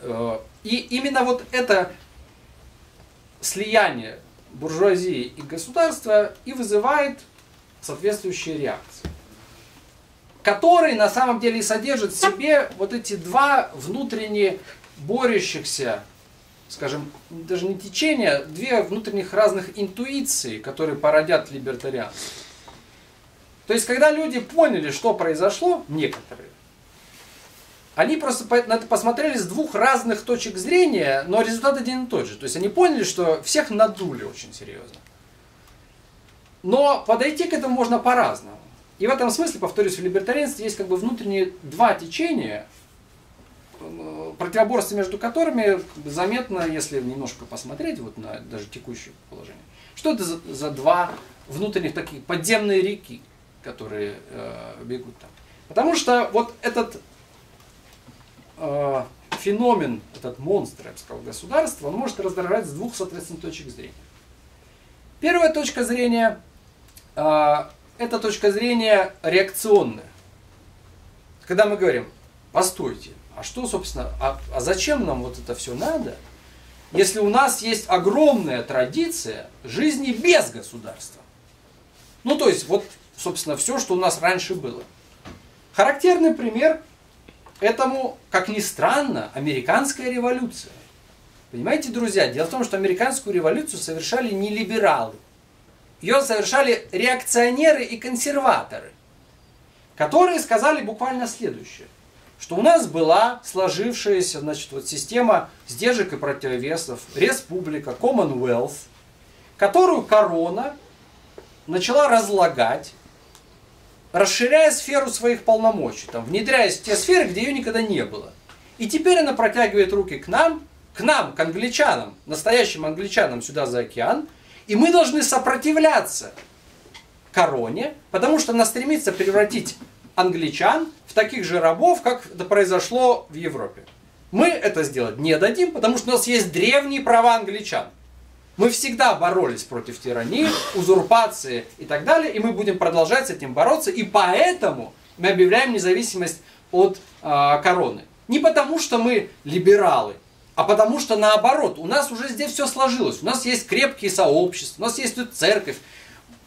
Э, и именно вот это слияние буржуазии и государства и вызывает соответствующие реакции, которые на самом деле и содержат в себе вот эти два внутренне борющихся, скажем, даже не течения, две внутренних разных интуиции, которые породят либертарианство. То есть, когда люди поняли, что произошло, некоторые, они просто на это посмотрели с двух разных точек зрения, но результат один и тот же. То есть они поняли, что всех надули очень серьезно. Но подойти к этому можно по-разному. И в этом смысле, повторюсь, в либертарианстве есть как бы внутренние два течения, э, противоборство между которыми заметно, если немножко посмотреть вот на даже текущее положение. Что это за, за два внутренних таких подземные реки, которые э, бегут там? Потому что вот этот э, феномен, этот монстр, я бы сказал, государства, он может раздражать с двух, соответственно, точек зрения. Первая точка зрения э, это точка зрения реакционная. Когда мы говорим, постойте, а что, собственно, а, а зачем нам вот это все надо, если у нас есть огромная традиция жизни без государства? Ну, то есть, вот, собственно, все, что у нас раньше было. Характерный пример этому, как ни странно, американская революция. Понимаете, друзья, дело в том, что американскую революцию совершали не либералы. Ее совершали реакционеры и консерваторы, которые сказали буквально следующее что у нас была сложившаяся значит, вот система сдержек и противовесов, республика, Commonwealth, которую корона начала разлагать, расширяя сферу своих полномочий, там, внедряясь в те сферы, где ее никогда не было. И теперь она протягивает руки к нам, к нам, к англичанам, настоящим англичанам сюда за океан, и мы должны сопротивляться короне, потому что она стремится превратить англичан в таких же рабов, как это произошло в Европе. Мы это сделать не дадим, потому что у нас есть древние права англичан. Мы всегда боролись против тирании, узурпации и так далее, и мы будем продолжать с этим бороться, и поэтому мы объявляем независимость от э, короны. Не потому, что мы либералы, а потому что наоборот, у нас уже здесь все сложилось. У нас есть крепкие сообщества, у нас есть тут церковь.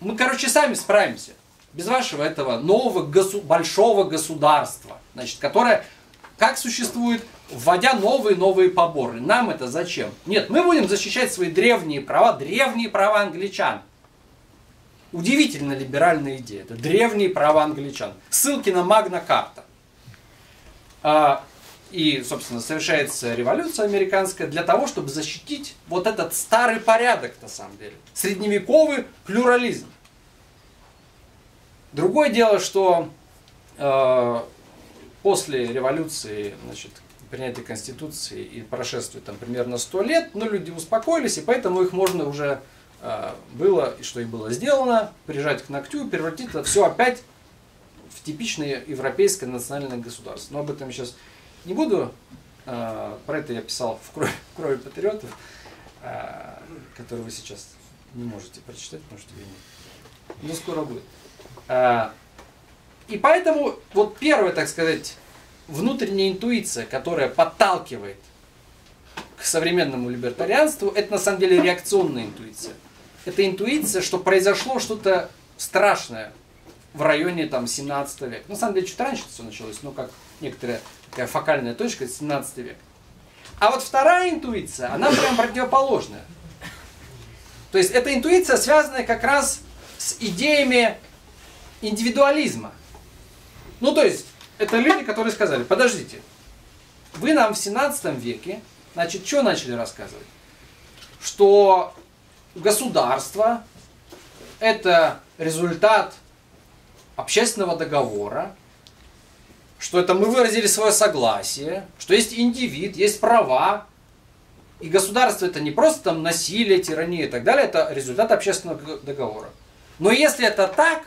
Мы, короче, сами справимся. Без вашего этого нового госу- большого государства, значит, которое как существует, вводя новые-новые поборы. Нам это зачем? Нет, мы будем защищать свои древние права, древние права англичан. Удивительно либеральная идея. Это древние права англичан. Ссылки на Магна Карта. И, собственно, совершается революция американская для того, чтобы защитить вот этот старый порядок, на самом деле. Средневековый плюрализм. Другое дело, что э, после революции, значит, принятия Конституции и прошествия там примерно 100 лет, ну, люди успокоились, и поэтому их можно уже э, было, и что и было сделано, прижать к ногтю превратить это все опять в типичное европейское национальное государство. Но об этом сейчас не буду, э, про это я писал в «Крови, в крови патриотов», э, который вы сейчас не можете прочитать, потому что времени. Но скоро будет. Э, и поэтому вот первая, так сказать, внутренняя интуиция, которая подталкивает к современному либертарианству, это на самом деле реакционная интуиция. Это интуиция, что произошло что-то страшное в районе там 17 века. На самом деле, чуть раньше все началось, но как некоторая такая фокальная точка, 17 век. А вот вторая интуиция, она прям противоположная. То есть эта интуиция связана как раз с идеями индивидуализма. Ну, то есть, это люди, которые сказали, подождите, вы нам в 17 веке, значит, что начали рассказывать? Что государство – это результат общественного договора, что это мы выразили свое согласие, что есть индивид, есть права, и государство это не просто там насилие, тирания и так далее, это результат общественного договора. Но если это так,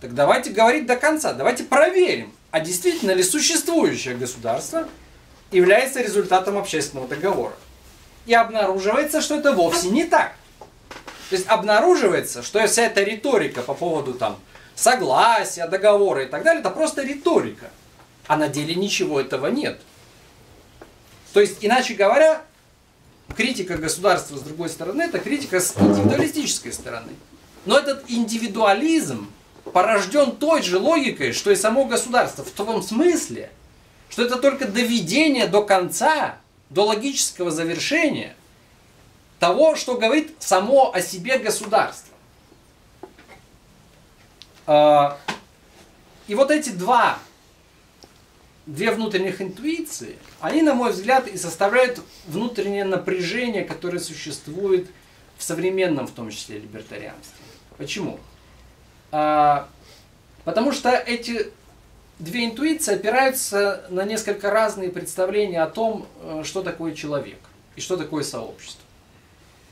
так давайте говорить до конца, давайте проверим, а действительно ли существующее государство является результатом общественного договора. И обнаруживается, что это вовсе не так. То есть обнаруживается, что вся эта риторика по поводу там согласия, договора и так далее, это просто риторика. А на деле ничего этого нет. То есть, иначе говоря, критика государства с другой стороны, это критика с индивидуалистической стороны. Но этот индивидуализм порожден той же логикой, что и само государство. В том смысле, что это только доведение до конца, до логического завершения того, что говорит само о себе государство. А, и вот эти два, две внутренних интуиции, они, на мой взгляд, и составляют внутреннее напряжение, которое существует в современном, в том числе, либертарианстве. Почему? А, Потому что эти две интуиции опираются на несколько разные представления о том, э, что такое человек и что такое сообщество.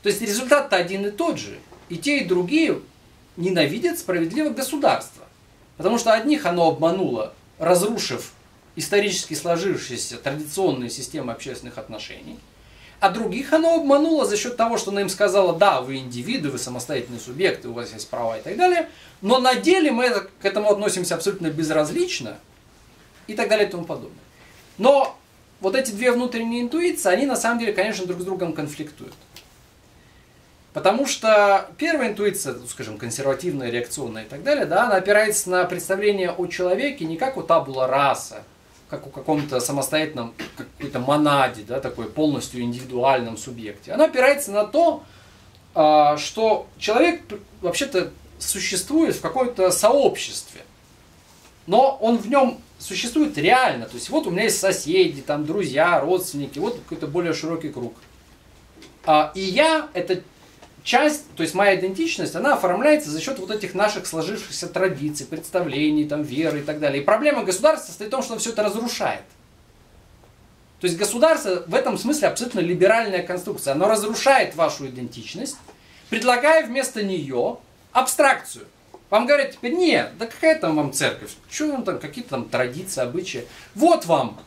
То есть результат-то один и тот же. И те, и другие ненавидят справедливое государство. Потому что одних оно обмануло, разрушив исторически сложившиеся традиционные системы общественных отношений, а других оно обмануло за счет того, что она им сказала, да, вы индивиды, вы самостоятельные субъекты, у вас есть права и так далее, но на деле мы к этому относимся абсолютно безразлично и так далее и тому подобное. Но вот эти две внутренние интуиции, они на самом деле, конечно, друг с другом конфликтуют. Потому что первая интуиция, ну, скажем, консервативная, реакционная и так далее, да, она опирается на представление о человеке не как у табула раса, как у каком-то самостоятельном какой-то монаде, да, такой полностью индивидуальном субъекте. Она опирается на то, а, что человек вообще-то существует в каком-то сообществе, но он в нем существует реально. То есть вот у меня есть соседи, там друзья, родственники, вот какой-то более широкий круг. А, и я это часть, то есть моя идентичность, она оформляется за счет вот этих наших сложившихся традиций, представлений, там, веры и так далее. И проблема государства состоит в том, что оно все это разрушает. То есть государство в этом смысле абсолютно либеральная конструкция. Оно разрушает вашу идентичность, предлагая вместо нее абстракцию. Вам говорят теперь, нет, да какая там вам церковь, что вам там, какие-то там традиции, обычаи. Вот вам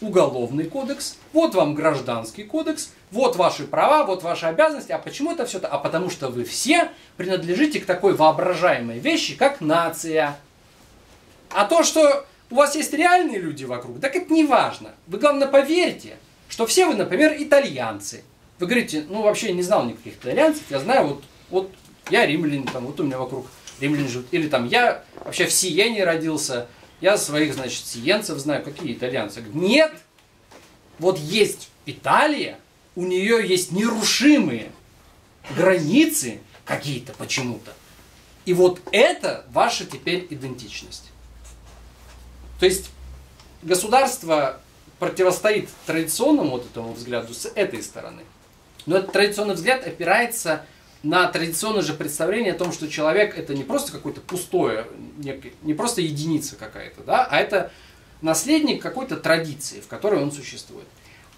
уголовный кодекс, вот вам гражданский кодекс, вот ваши права, вот ваши обязанности. А почему это все-то? А потому что вы все принадлежите к такой воображаемой вещи, как нация. А то, что у вас есть реальные люди вокруг, так это не важно. Вы, главное, поверьте, что все вы, например, итальянцы. Вы говорите, ну вообще не знал никаких итальянцев, я знаю, вот, вот я римлянин, там, вот у меня вокруг римляне живут. Или там я вообще в Сиене родился, я своих, значит, сиенцев знаю, какие итальянцы. Нет, вот есть Италия, у нее есть нерушимые границы какие-то почему-то. И вот это ваша теперь идентичность. То есть государство противостоит традиционному вот этому взгляду с этой стороны. Но этот традиционный взгляд опирается на традиционное же представление о том, что человек это не просто какое-то пустое, не просто единица какая-то, да, а это наследник какой-то традиции, в которой он существует.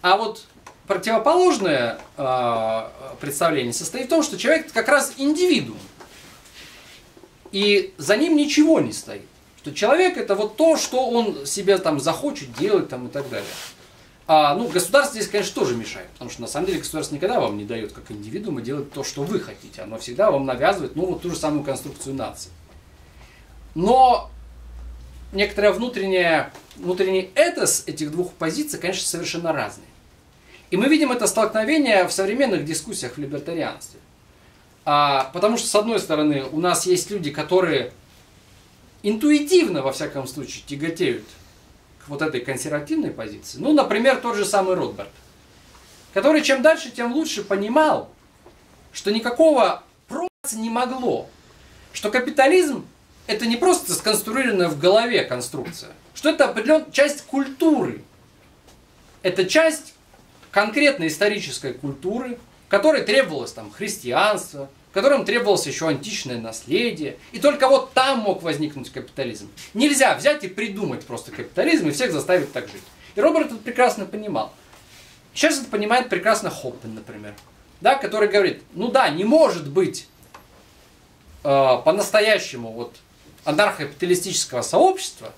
А вот противоположное э, представление состоит в том, что человек как раз индивидуум. И за ним ничего не стоит. Что человек это вот то, что он себе там захочет делать там, и так далее. А, ну, государство здесь, конечно, тоже мешает, потому что на самом деле государство никогда вам не дает как индивидуума делать то, что вы хотите. Оно всегда вам навязывает, ну, вот ту же самую конструкцию нации. Но некоторая внутренняя, внутренний этос этих двух позиций, конечно, совершенно разные. И мы видим это столкновение в современных дискуссиях в либертарианстве. А, потому что, с одной стороны, у нас есть люди, которые интуитивно, во всяком случае, тяготеют вот этой консервативной позиции. Ну, например, тот же самый Ротберт, который чем дальше, тем лучше понимал, что никакого промахнуться не могло. Что капитализм это не просто сконструированная в голове конструкция, что это определенная часть культуры. Это часть конкретной исторической культуры, которой требовалось там христианство, которым требовалось еще античное наследие. И только вот там мог возникнуть капитализм. Нельзя взять и придумать просто капитализм и всех заставить так жить. И Роберт это прекрасно понимал. Сейчас это понимает прекрасно Хоппен, например, да, который говорит, ну да, не может быть э, по-настоящему вот анархокапиталистического сообщества,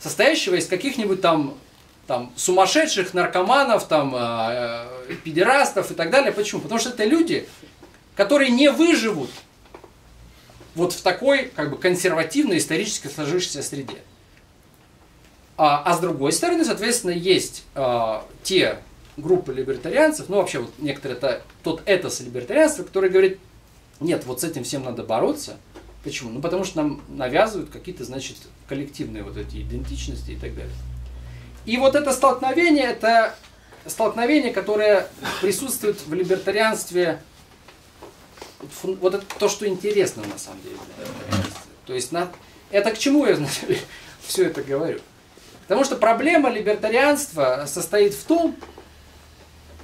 состоящего из каких-нибудь там, там сумасшедших наркоманов, там, э, э, педерастов и так далее. Почему? Потому что это люди, которые не выживут вот в такой как бы консервативной исторически сложившейся среде. А, а с другой стороны, соответственно, есть а, те группы либертарианцев, ну вообще вот некоторые это тот этос либертарианства, который говорит, нет, вот с этим всем надо бороться. Почему? Ну потому что нам навязывают какие-то, значит, коллективные вот эти идентичности и так далее. И вот это столкновение, это столкновение, которое присутствует в либертарианстве вот это то, что интересно на самом деле. То есть на, это к чему я все это говорю? Потому что проблема либертарианства состоит в том,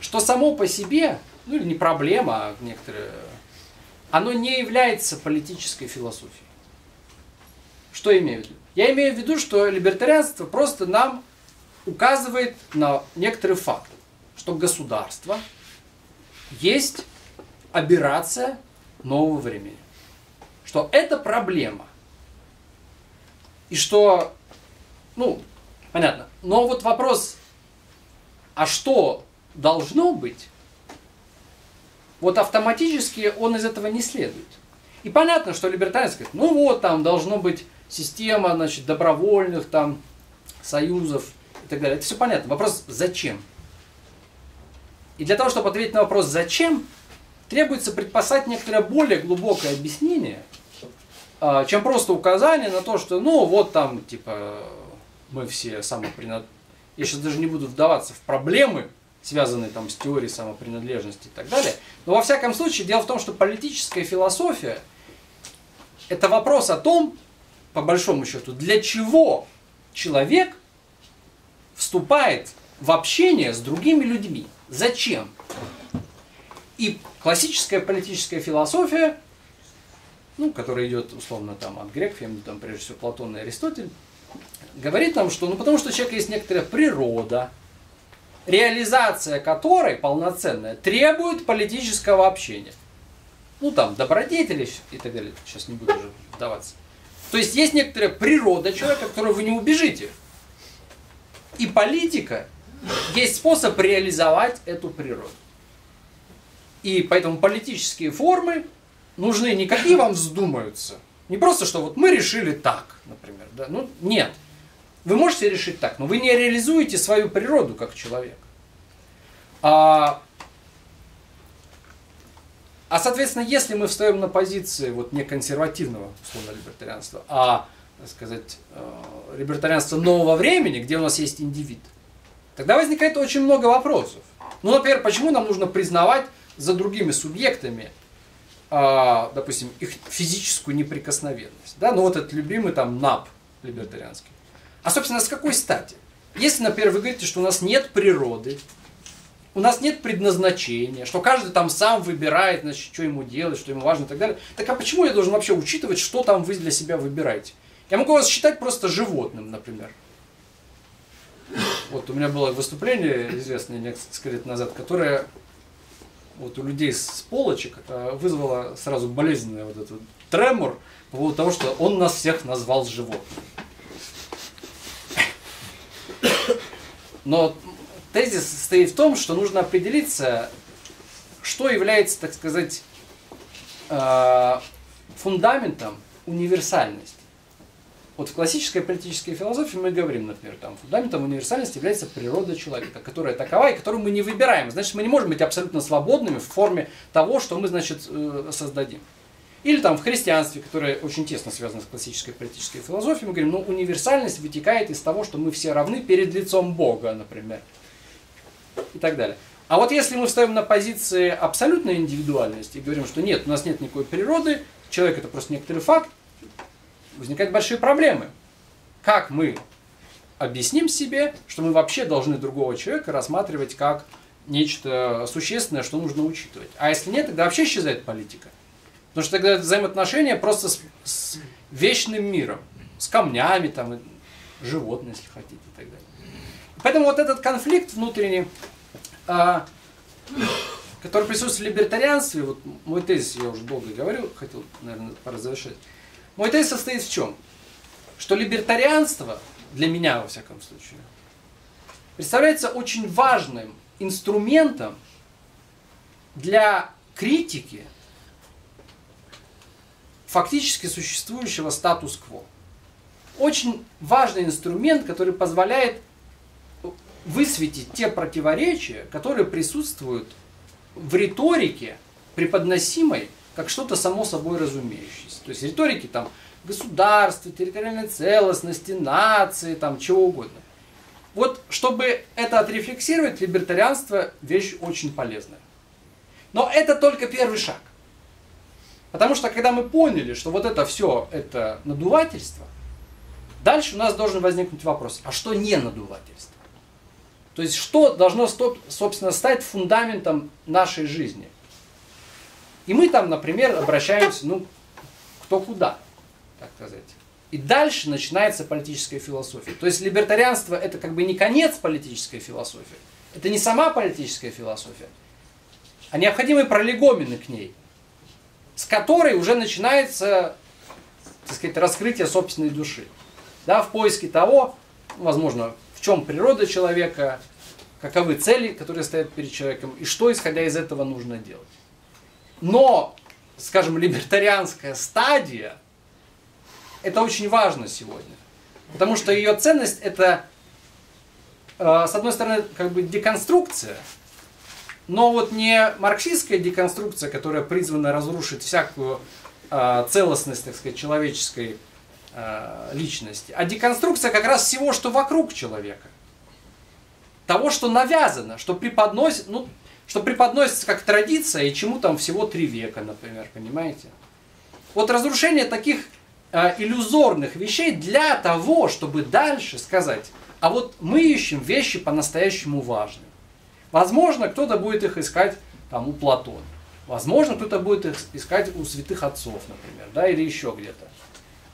что само по себе, ну или не проблема, а некоторые, оно не является политической философией. Что я имею в виду? Я имею в виду, что либертарианство просто нам указывает на некоторый факт, что государство есть аберрация нового времени. Что это проблема. И что, ну, понятно. Но вот вопрос, а что должно быть, вот автоматически он из этого не следует. И понятно, что либертарианцы говорят, ну вот там должно быть система, значит, добровольных там союзов и так далее. Это все понятно. Вопрос, зачем? И для того, чтобы ответить на вопрос «зачем?», требуется предпосать некоторое более глубокое объяснение, а, чем просто указание на то, что, ну, вот там, типа, мы все самопринад... Я сейчас даже не буду вдаваться в проблемы, связанные там с теорией самопринадлежности и так далее. Но во всяком случае, дело в том, что политическая философия – это вопрос о том, по большому счету, для чего человек вступает в общение с другими людьми. Зачем? И классическая политическая философия, ну, которая идет условно там от греков, я там прежде всего Платон и Аристотель, говорит нам, что ну потому что у человека есть некоторая природа, реализация которой полноценная требует политического общения. Ну там добродетели и так далее, сейчас не буду уже вдаваться. То есть есть некоторая природа человека, которую вы не убежите. И политика есть способ реализовать эту природу. И поэтому политические формы нужны не какие вам вздумаются. Не просто, что вот мы решили так, например. Да? Ну, нет. Вы можете решить так, но вы не реализуете свою природу как человек. А, а соответственно, если мы встаем на позиции вот не консервативного, условно, либертарианства, а, так сказать, э, либертарианства нового времени, где у нас есть индивид, Тогда возникает очень много вопросов. Ну, например, почему нам нужно признавать за другими субъектами, а, допустим, их физическую неприкосновенность? Да? Ну, вот этот любимый там НАП либертарианский. А, собственно, с какой стати? Если, например, вы говорите, что у нас нет природы, у нас нет предназначения, что каждый там сам выбирает, значит, что ему делать, что ему важно и так далее. Так а почему я должен вообще учитывать, что там вы для себя выбираете? Я могу вас считать просто животным, например. Вот у меня было выступление известное несколько лет назад, которое вот у людей с полочек э, вызвало сразу болезненный вот этот тремор по поводу того, что он нас всех назвал животным. Но тезис стоит в том, что нужно определиться, что является, так сказать, э, фундаментом универсальности. Вот в классической политической философии мы говорим, например, там, фундаментом универсальности является природа человека, которая такова и которую мы не выбираем. Значит, мы не можем быть абсолютно свободными в форме того, что мы, значит, э, создадим. Или там в христианстве, которое очень тесно связано с классической политической философией, мы говорим, ну, универсальность вытекает из того, что мы все равны перед лицом Бога, например. И так далее. А вот если мы встаем на позиции абсолютной индивидуальности и говорим, что нет, у нас нет никакой природы, человек это просто некоторый факт, возникают большие проблемы. Как мы объясним себе, что мы вообще должны другого человека рассматривать как нечто существенное, что нужно учитывать. А если нет, тогда вообще исчезает политика. Потому что тогда взаимоотношения просто с, с вечным миром, с камнями, там, животные, если хотите, и так далее. Поэтому вот этот конфликт внутренний, а, который присутствует в либертарианстве, вот мой тезис, я уже долго говорю, хотел, наверное, пора мой тезис состоит в чем? Что либертарианство, для меня во всяком случае, представляется очень важным инструментом для критики фактически существующего статус-кво. Очень важный инструмент, который позволяет высветить те противоречия, которые присутствуют в риторике, преподносимой как что-то само собой разумеющееся. То есть риторики там государства, территориальной целостности, нации, там чего угодно. Вот чтобы это отрефлексировать, либертарианство вещь очень полезная. Но это только первый шаг. Потому что когда мы поняли, что вот это все это надувательство, дальше у нас должен возникнуть вопрос, а что не надувательство? То есть что должно, собственно, стать фундаментом нашей жизни? И мы там, например, обращаемся, ну, кто куда, так сказать. И дальше начинается политическая философия. То есть либертарианство это как бы не конец политической философии. Это не сама политическая философия, а необходимые пролегомены к ней, с которой уже начинается, так сказать, раскрытие собственной души. Да, в поиске того, возможно, в чем природа человека, каковы цели, которые стоят перед человеком, и что, исходя из этого, нужно делать. Но, скажем, либертарианская стадия, это очень важно сегодня. Потому что ее ценность это, э, с одной стороны, как бы деконструкция, но вот не марксистская деконструкция, которая призвана разрушить всякую э, целостность, так сказать, человеческой э, личности, а деконструкция как раз всего, что вокруг человека того, что навязано, что преподносит, ну, что преподносится как традиция, и чему там всего три века, например, понимаете? Вот разрушение таких э, иллюзорных вещей для того, чтобы дальше сказать, а вот мы ищем вещи по-настоящему важные. Возможно, кто-то будет их искать там у Платона. Возможно, кто-то будет их искать у святых отцов, например, да, или еще где-то.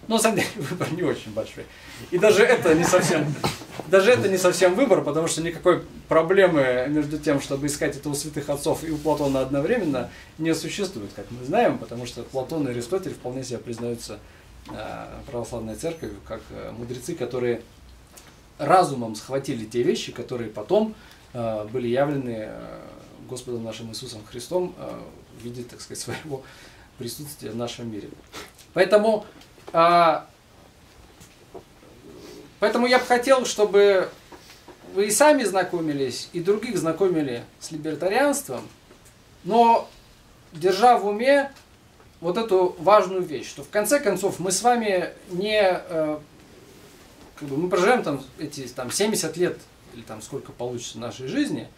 Но на самом деле выбор не очень большой. И даже это не совсем, даже это не совсем выбор, потому что никакой проблемы между тем, чтобы искать это у святых отцов и у Платона одновременно, не существует, как мы знаем, потому что Платон и Аристотель вполне себе признаются э, православной церковью как э, мудрецы, которые разумом схватили те вещи, которые потом э, были явлены Господом нашим Иисусом Христом в виде, так сказать, своего присутствия в нашем мире. Поэтому а, поэтому я бы хотел, чтобы вы и сами знакомились, и других знакомили с либертарианством, но держа в уме вот эту важную вещь, что в конце концов мы с вами не, э, как бы мы проживаем там эти там 70 лет или там сколько получится нашей жизни,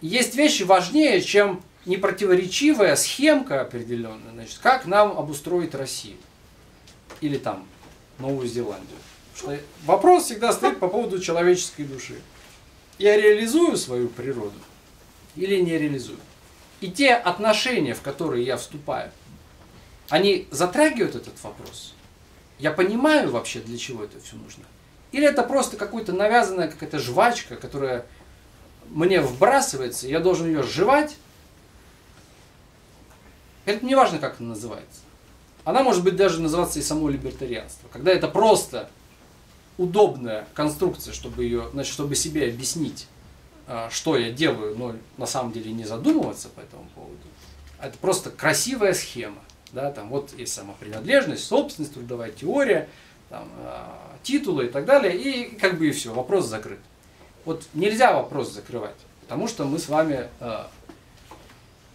есть вещи важнее, чем непротиворечивая схемка определенная, значит, как нам обустроить Россию или там Новую Зеландию. Вопрос всегда стоит по поводу человеческой души. Я реализую свою природу или не реализую? И те отношения, в которые я вступаю, они затрагивают этот вопрос? Я понимаю вообще, для чего это все нужно? Или это просто какая-то навязанная какая-то жвачка, которая мне вбрасывается, я должен ее жевать? Это не важно, как это называется. Она может быть даже называться и само либертарианство. Когда это просто удобная конструкция, чтобы ее, значит, чтобы себе объяснить, а, что я делаю, но на самом деле не задумываться по этому поводу. Это просто красивая схема. Да, там вот есть самопринадлежность, собственность, трудовая теория, там, а, титулы и так далее, и как бы и все, вопрос закрыт. Вот нельзя вопрос закрывать, потому что мы с вами э,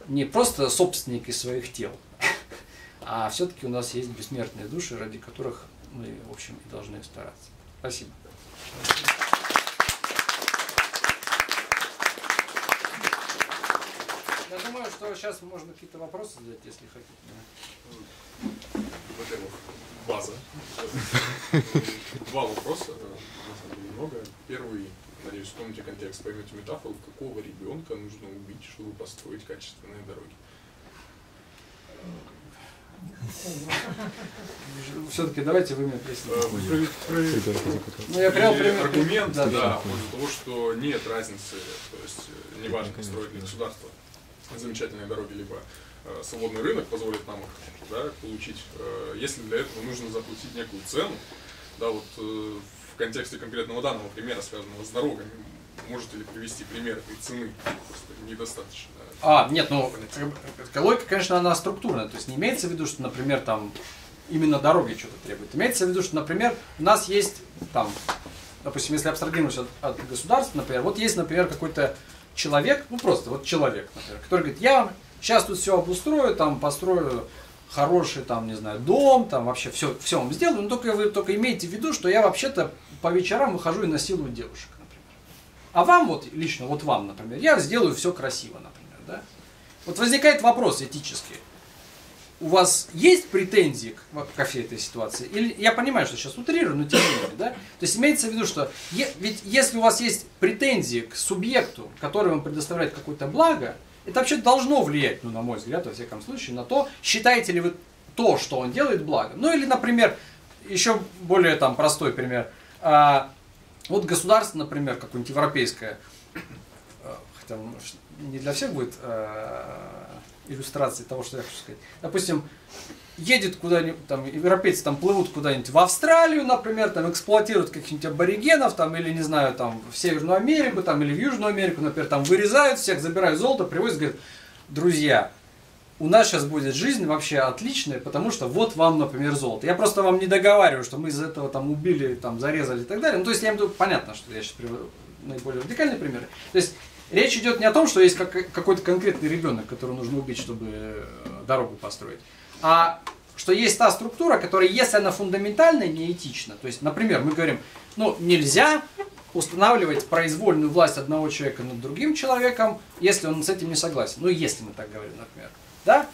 не просто собственники своих тел, а все-таки у нас есть бессмертные души, ради которых мы, в общем, и должны стараться. Спасибо. Я думаю, что сейчас можно какие-то вопросы задать, если хотите. Во-первых, база. Два вопроса, на самом деле много. Первый, надеюсь, вспомните контекст, поймете метафору, какого ребенка нужно убить, чтобы построить качественные дороги. Все-таки давайте вы мне поясните. Ну, я прям пример. Аргумент, да, да, того, что нет разницы, то есть э, неважно, строить ли государство замечательные дороги, либо э, свободный рынок позволит нам их да, получить, э, если для этого нужно заплатить некую цену, да, вот в контексте конкретного данного примера, связанного с дорогами, можете ли привести пример этой цены? Просто недостаточно. А, нет, ну, логика, конечно, она структурная. То есть не имеется в виду, что, например, там именно дороги что-то требуют. Имеется в виду, что, например, у нас есть там, допустим, если абстрагируемся от, от государства, например, вот есть, например, какой-то человек, ну просто вот человек, например, который говорит, я сейчас тут все обустрою, там построю хороший, там, не знаю, дом, там вообще все, все вам сделаю, но только вы только имейте в виду, что я вообще-то по вечерам выхожу и насилую девушек, например. А вам вот, лично вот вам, например, я сделаю все красиво, например. Вот возникает вопрос этический. У вас есть претензии к, ко всей этой ситуации? Или я понимаю, что сейчас утрирую, но тем не менее, да? То есть имеется в виду, что е, ведь если у вас есть претензии к субъекту, который вам предоставляет какое-то благо, это вообще должно влиять, ну, на мой взгляд, во всяком случае, на то, считаете ли вы то, что он делает, благом. Ну или, например, еще более там простой пример. А, вот государство, например, какое-нибудь европейское, а, хотя не для всех будет а, иллюстрации того, что я хочу сказать. Допустим, едет куда-нибудь, там, европейцы там плывут куда-нибудь в Австралию, например, там эксплуатируют каких-нибудь аборигенов, там, или, не знаю, там, в Северную Америку, там, или в Южную Америку, например, там, вырезают всех, забирают золото, привозят, говорят, друзья, у нас сейчас будет жизнь вообще отличная, потому что вот вам, например, золото. Я просто вам не договариваю, что мы из этого там убили, там, зарезали и так далее. Ну, то есть, я виду, понятно, что я сейчас привожу наиболее радикальные примеры. То есть, речь идет не о том, что есть какой-то конкретный ребенок, которого нужно убить, чтобы э, дорогу построить а что есть та структура, которая, если она фундаментально неэтична, то есть, например, мы говорим, ну, нельзя устанавливать произвольную власть одного человека над другим человеком, если он с этим не согласен. Ну, если мы так говорим, например. Да?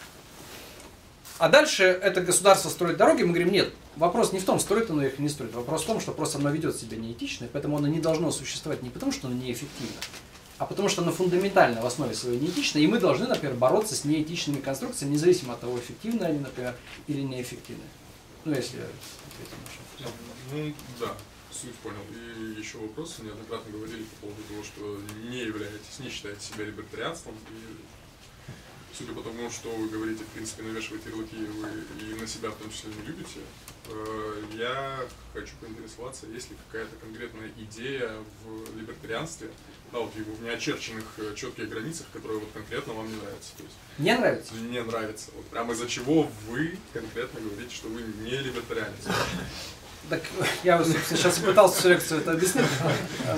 А дальше это государство строит дороги, мы говорим, нет, вопрос не в том, строит оно их или не строит. Вопрос в том, что просто оно ведет себя неэтично, и поэтому оно не должно существовать не потому, что оно неэффективно, а потому что оно фундаментально в основе своей неэтично, и мы должны, например, бороться с неэтичными конструкциями, независимо от того, эффективны они, например, или неэффективны. Ну, если Ну, да, суть понял. И еще вопросы неоднократно говорили по поводу того, что не являетесь, не считаете себя либертарианством, и судя по тому, что вы говорите, в принципе, навешивать ярлыки вы и на себя в том числе не любите, э, я хочу поинтересоваться, есть ли какая-то конкретная идея в либертарианстве, да, вот в неочерченных э, четких границах, которые вот конкретно вам не нравятся. То есть, не нравится? Не нравится. Вот прямо из-за чего вы конкретно говорите, что вы не либертарианец. Так я сейчас пытался всю лекцию это объяснить.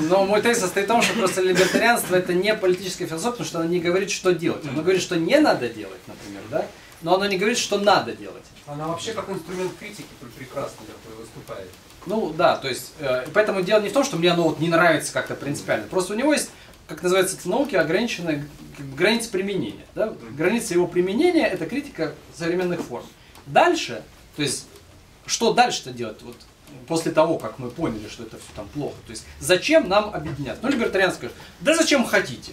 Но мой тезис состоит в том, что просто либертарианство это не политическая философия, потому что оно не говорит, что делать. Оно говорит, что не надо делать, например, да? Но оно не говорит, что надо делать. Она вообще как инструмент критики прекрасно выступает. Ну да, то есть, э, поэтому дело не в том, что мне оно вот не нравится как-то принципиально. Просто у него есть, как называется в науке, ограниченная как бы, граница применения. Да? Граница его применения это критика современных форм. Дальше, то есть, что дальше-то делать? Вот после того, как мы поняли, что это все там плохо. То есть, зачем нам объединяться? Ну, либертариан скажет, да зачем хотите?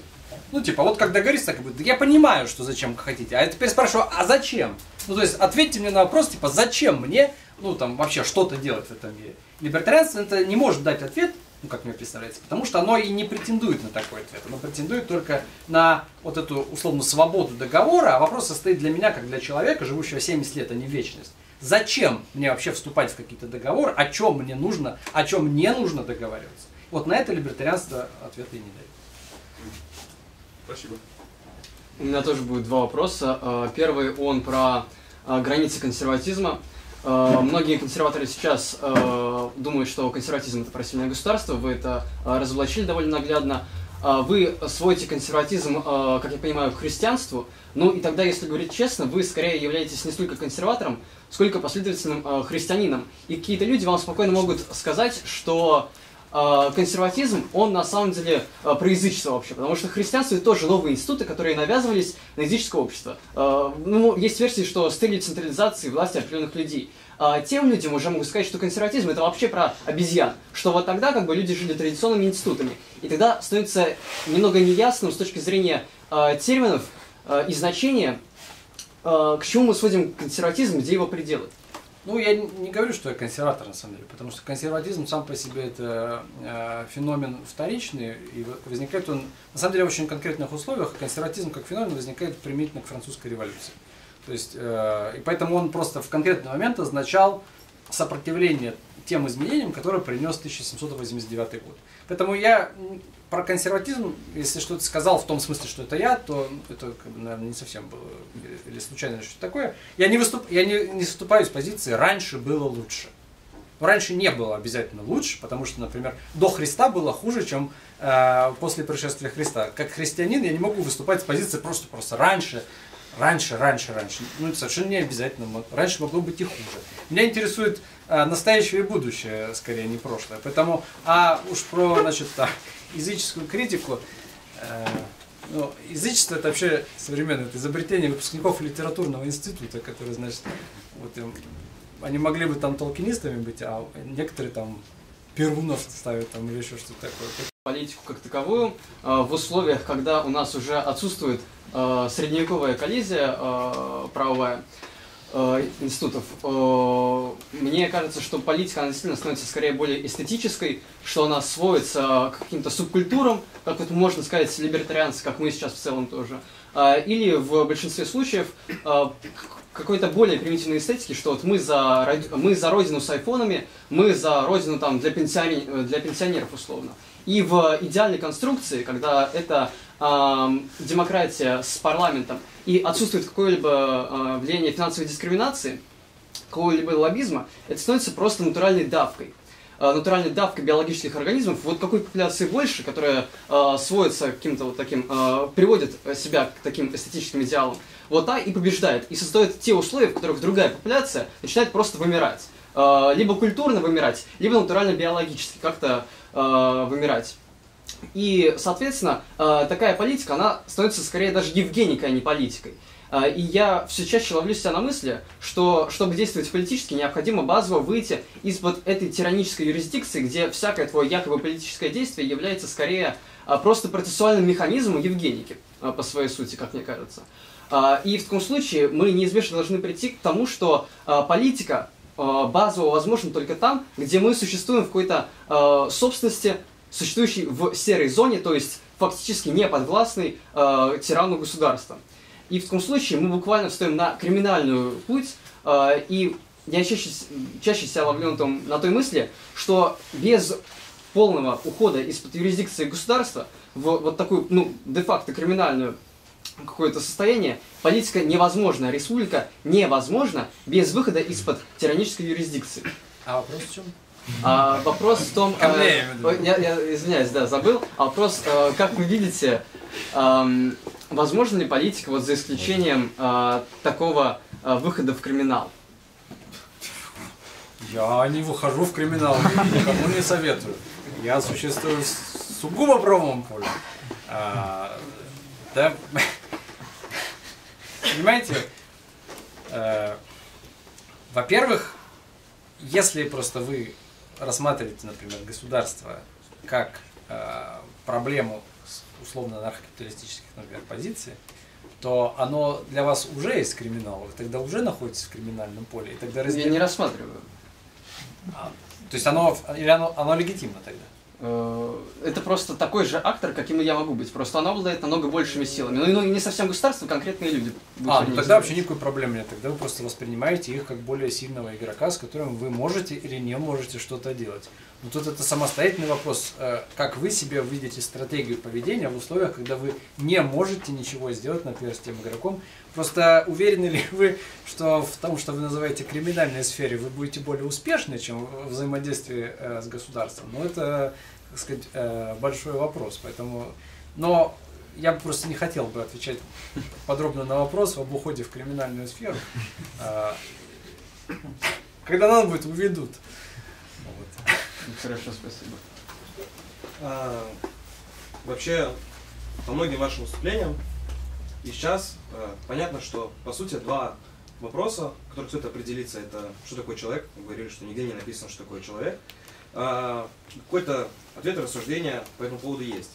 Ну, типа, вот как договориться, так и будет. Я понимаю, что зачем хотите. А я теперь спрашиваю, а зачем? Ну, то есть, ответьте мне на вопрос, типа, зачем мне, ну, там, вообще что-то делать в этом мире? Либертарианство это не может дать ответ, ну, как мне представляется, потому что оно и не претендует на такой ответ. Оно претендует только на вот эту, условно, свободу договора, а вопрос состоит для меня, как для человека, живущего 70 лет, а не вечность. Зачем мне вообще вступать в какие-то договоры, о чем мне нужно, о чем не нужно договариваться? Вот на это либертарианство ответа и не дает. Спасибо. У меня тоже будет два вопроса. А, первый, он про а, границы консерватизма. А, многие консерваторы сейчас думают, что консерватизм это просильное государство. Вы это разоблачили довольно наглядно. Вы сводите консерватизм, как я понимаю, к христианству. Ну и тогда, если говорить честно, вы скорее являетесь не столько консерватором, сколько последовательным э, христианином. И какие-то люди вам спокойно могут сказать, что э, консерватизм, он на самом деле э, про язычество вообще, потому что христианство это тоже новые институты, которые навязывались на языческое общество. Э, ну, есть версии, что с централизации власти определенных людей. А тем людям уже могу сказать, что консерватизм это вообще про обезьян, что вот тогда как бы люди жили традиционными институтами. И тогда становится немного неясным с точки зрения терминов и значения, к чему мы сводим консерватизм, где его пределы? Ну, я не говорю, что я консерватор, на самом деле, потому что консерватизм сам по себе это э, феномен вторичный, и возникает он, на самом деле, в очень конкретных условиях. Консерватизм как феномен возникает применительно к французской революции. То есть, э, и поэтому он просто в конкретный момент означал сопротивление тем изменениям, которые принес 1789 год. Поэтому я про консерватизм, если что-то сказал в том смысле, что это я, то это, наверное, не совсем было, или случайно что-то такое. Я не, выступ, я не, не выступаю с позиции «раньше было лучше». раньше не было обязательно лучше, потому что, например, до Христа было хуже, чем э, после пришествия Христа. Как христианин я не могу выступать с позиции просто просто раньше, раньше, раньше, раньше. Ну, это совершенно не обязательно. Раньше могло быть и хуже. Меня интересует э, настоящее и будущее, скорее, не прошлое. Поэтому, а уж про, значит, так, языческую критику. Э, ну, язычество это вообще современное это изобретение выпускников литературного института, которые, значит, вот им, они могли бы там толкинистами быть, а некоторые там Перунов ставят там или еще что-то такое. Политику как таковую э, в условиях, когда у нас уже отсутствует э, средневековая коллизия правовая, э, институтов, э, мне кажется, что политика, она действительно становится скорее более эстетической, что она сводится к каким-то субкультурам, как вот можно сказать, либертарианцы, как мы сейчас в целом тоже, э, или в большинстве случаев какой-то более примитивной эстетики, что вот мы за, мы за родину с айфонами, мы за родину там для, пенсионеров, для пенсионеров условно. И в идеальной конструкции, когда это демократия с парламентом и отсутствует какое-либо э, влияние финансовой дискриминации, какого-либо лоббизма, это становится просто натуральной давкой. Э, натуральной давкой биологических организмов. Вот какой популяции больше, которая э, сводится каким-то вот таким, э, приводит себя к таким эстетическим идеалам, вот та и побеждает. И создает те условия, в которых другая популяция начинает просто вымирать. Э, либо культурно вымирать, либо натурально-биологически как-то э, вымирать. И, соответственно, э, такая политика, она становится скорее даже евгеникой, а не политикой. Э, и я все чаще ловлю себя на мысли, что, чтобы действовать политически, необходимо базово выйти из-под этой тиранической юрисдикции, где всякое твое якобы политическое действие является скорее э, просто процессуальным механизмом евгеники, по своей сути, как мне кажется. И в таком случае мы неизбежно должны прийти к тому, что политика базово возможна только там, где мы существуем в какой-то собственности, существующий в серой зоне, то есть фактически не подвластный э, тирану государства. И в таком случае мы буквально встаем на криминальную путь, э, и я чаще, чаще себя ловлю на, том, на той мысли, что без полного ухода из-под юрисдикции государства в вот такую, ну, де-факто криминальную какое-то состояние, политика невозможна, республика невозможна без выхода из-под тиранической юрисдикции. А вопрос в чем? А, вопрос в том... Э, я, я извиняюсь, да, забыл. А вопрос, э, как вы видите, э, возможно ли политика, вот за исключением э, такого э, выхода в криминал? Я не выхожу в криминал, никому не советую. Я существую в сугубо правом поле. А, да, понимаете, э, во-первых, если просто вы рассматриваете, например, государство как э, проблему условно анархокапиталистических, например, позиций, то оно для вас уже есть криминал, вы тогда уже находитесь в криминальном поле. И тогда раздел... Я не рассматриваю. А, то есть оно, или оно, оно легитимно тогда? Э, это просто такой же актор, каким и я могу быть. Просто оно обладает намного большими силами. Ну, ну не совсем государство, конкретные люди. А, ну тогда вообще никакой проблемы нет. Тогда вы просто воспринимаете их как более сильного игрока, с которым вы можете или не можете что-то делать. Но тут это самостоятельный вопрос, э, как вы себе видите стратегию поведения в условиях, когда вы не можете ничего сделать, например, с тем игроком. Просто уверены ли вы, что в том, что вы называете криминальной сфере, вы будете более успешны, чем в взаимодействии э, с государством? Ну, это, так сказать, э, большой вопрос. Поэтому, но я бы просто не хотел бы отвечать подробно на вопрос об уходе в криминальную сферу. Когда надо будет, уведут. Хорошо, спасибо. А, вообще, по многим вашим выступлениям, и сейчас а, понятно, что, по сути, два вопроса, которые стоит определиться, это что такое человек, вы говорили, что нигде не написано, что такое человек. А, какой-то ответ и рассуждение по этому поводу есть.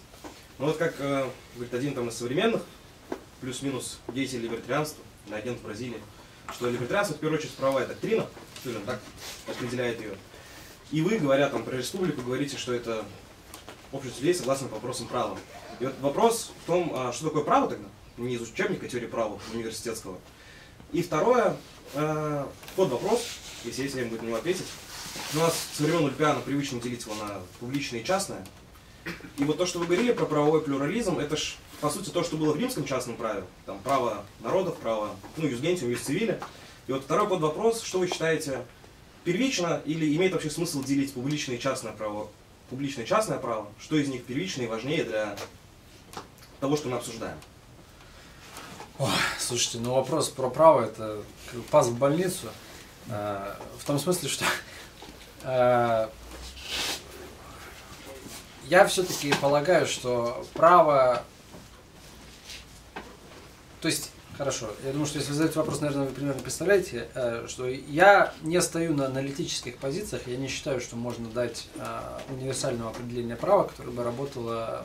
Но вот как а, говорит один там из современных, плюс-минус деятель либертарианства, агент в Бразилии, что либертарианство в первую очередь правовая доктрина, так определяет ее. И вы, говоря там про республику, говорите, что это общество людей согласно вопросам права. И вот вопрос в том, а что такое право тогда? Не из учебника теории права университетского. И второе, под вопрос, если есть время будет на него ответить. У нас со времен Ульпиана привычно делить его на публичное и частное. И вот то, что вы говорили про правовой плюрализм, это ж по сути то, что было в римском частном праве. Там право народов, право, ну, юсгентиум, юс цивиле. И вот второй под вопрос, что вы считаете первично или имеет вообще смысл делить публичное и частное право? Публичное и частное право, что из них первичное и важнее для того, что мы обсуждаем? Ой, слушайте, ну вопрос про право это пас в больницу. Э, в том смысле, что э, я все-таки полагаю, что право, то есть Хорошо. Я думаю, что если вы задаете вопрос, наверное, вы примерно представляете, э, что я не стою на аналитических позициях, я не считаю, что можно дать э, универсального определения права, которое бы работало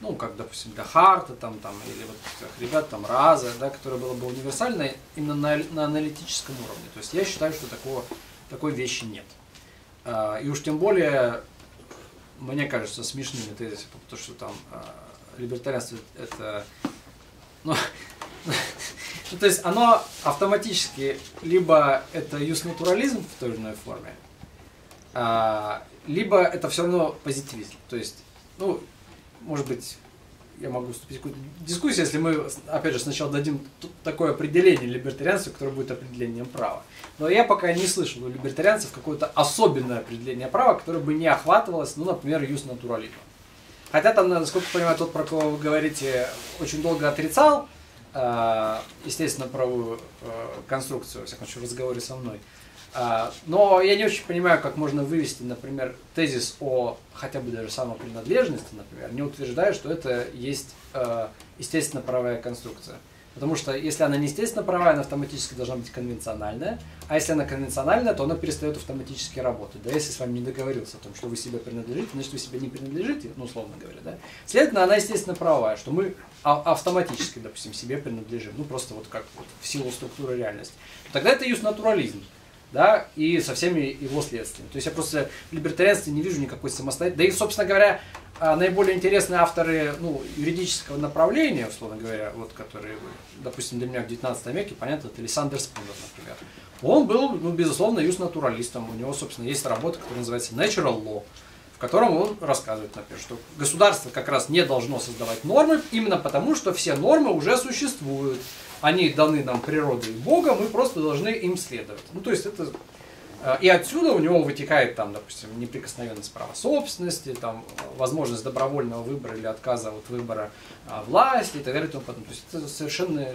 ну, как, допустим, для Харта, там, там, или вот ребят, там, Раза, да, которое было бы универсальное именно на, на аналитическом уровне. То есть я считаю, что такого, такой вещи нет. А, и уж тем более, мне кажется, смешными тезисы, потому что там либертарианство это, ну, ну, то есть оно автоматически либо это юс-натурализм в той или иной форме, а, либо это все равно позитивизм. То есть, ну, может быть, я могу вступить в какую-то дискуссию, если мы, опять же, сначала дадим такое определение либертарианства, которое будет определением права. Но я пока не слышал у либертарианцев какое-то особенное определение права, которое бы не охватывалось, ну, например, юс натурализмом. Хотя там, насколько я понимаю, тот, про кого вы говорите, очень долго отрицал, естественно, правовую э, конструкцию, во всяком случае, в разговоре со мной. А, но я не очень понимаю, как можно вывести, например, тезис о хотя бы даже самопринадлежности, например, не утверждая, что это есть э, естественно правая конструкция. Потому что если она не естественно правая, она автоматически должна быть конвенциональная, а если она конвенциональная, то она перестает автоматически работать. Да, если с вами не договорился о том, что вы себе принадлежите, значит вы себе не принадлежите, ну, условно говоря, да. Следовательно, она естественно правая, что мы автоматически, допустим, себе принадлежим, ну, просто вот как вот в силу структуры реальности. Тогда это юс натурализм да, и со всеми его следствиями. То есть я просто в либертарианстве не вижу никакой самостоятельности. Да и, собственно говоря, а, наиболее интересные авторы ну, юридического направления, условно говоря, вот которые, допустим, для меня в 19 веке, понятно, это Александр Спундер, например. Он был, ну, безусловно, юст-натуралистом. У него, собственно, есть работа, которая называется Natural Law, в котором он рассказывает, например, что государство как раз не должно создавать нормы, именно потому, что все нормы уже существуют они даны нам природой и Богом, мы просто должны им следовать. Ну, то есть это э, и отсюда у него вытекает, там, допустим, неприкосновенность права собственности, там, возможность добровольного выбора или отказа от выбора а, власти и так далее и тому. То есть это совершенно,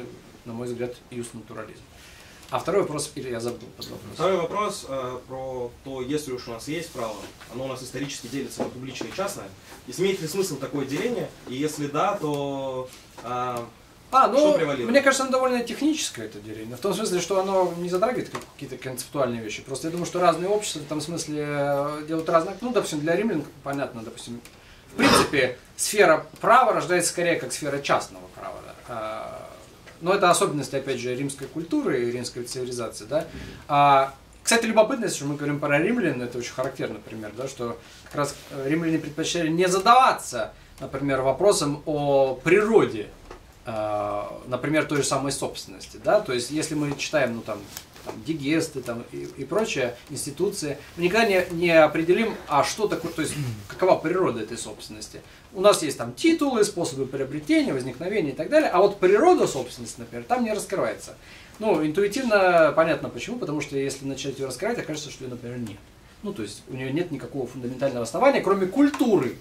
на мой взгляд, юс натурализм. А второй вопрос, или я забыл под вопрос. Второй вопрос э, про то, если уж у нас есть право, оно у нас исторически делится на публичное и частное. Имеет ли смысл такое деление? И если да, то э, а, ну, мне кажется, оно довольно техническое это деление. В том смысле, что оно не затрагивает какие-то концептуальные вещи. Просто я думаю, что разные общества в этом смысле э, делают разные... Ну, допустим, для римлян, понятно, допустим, в принципе, сфера права рождается скорее как сфера частного права. Да? А, но это особенность, опять же, римской культуры и римской цивилизации. Да? А, кстати, любопытно, если мы говорим про римлян, это очень характерный пример, да, что как раз э, римляне предпочитали не задаваться, например, вопросом о природе например, той же самой собственности, да, то есть если мы читаем, ну там, там дигесты там, и, и прочие институции, мы никогда не, не определим, а что такое, то есть какова природа этой собственности. У нас есть там титулы, способы приобретения, возникновения и так далее, а вот природа собственности, например, там не раскрывается. Ну, интуитивно понятно почему, потому что если начать ее раскрывать, окажется, что ее, например, нет. Ну, то есть у нее нет никакого фундаментального основания, кроме культуры,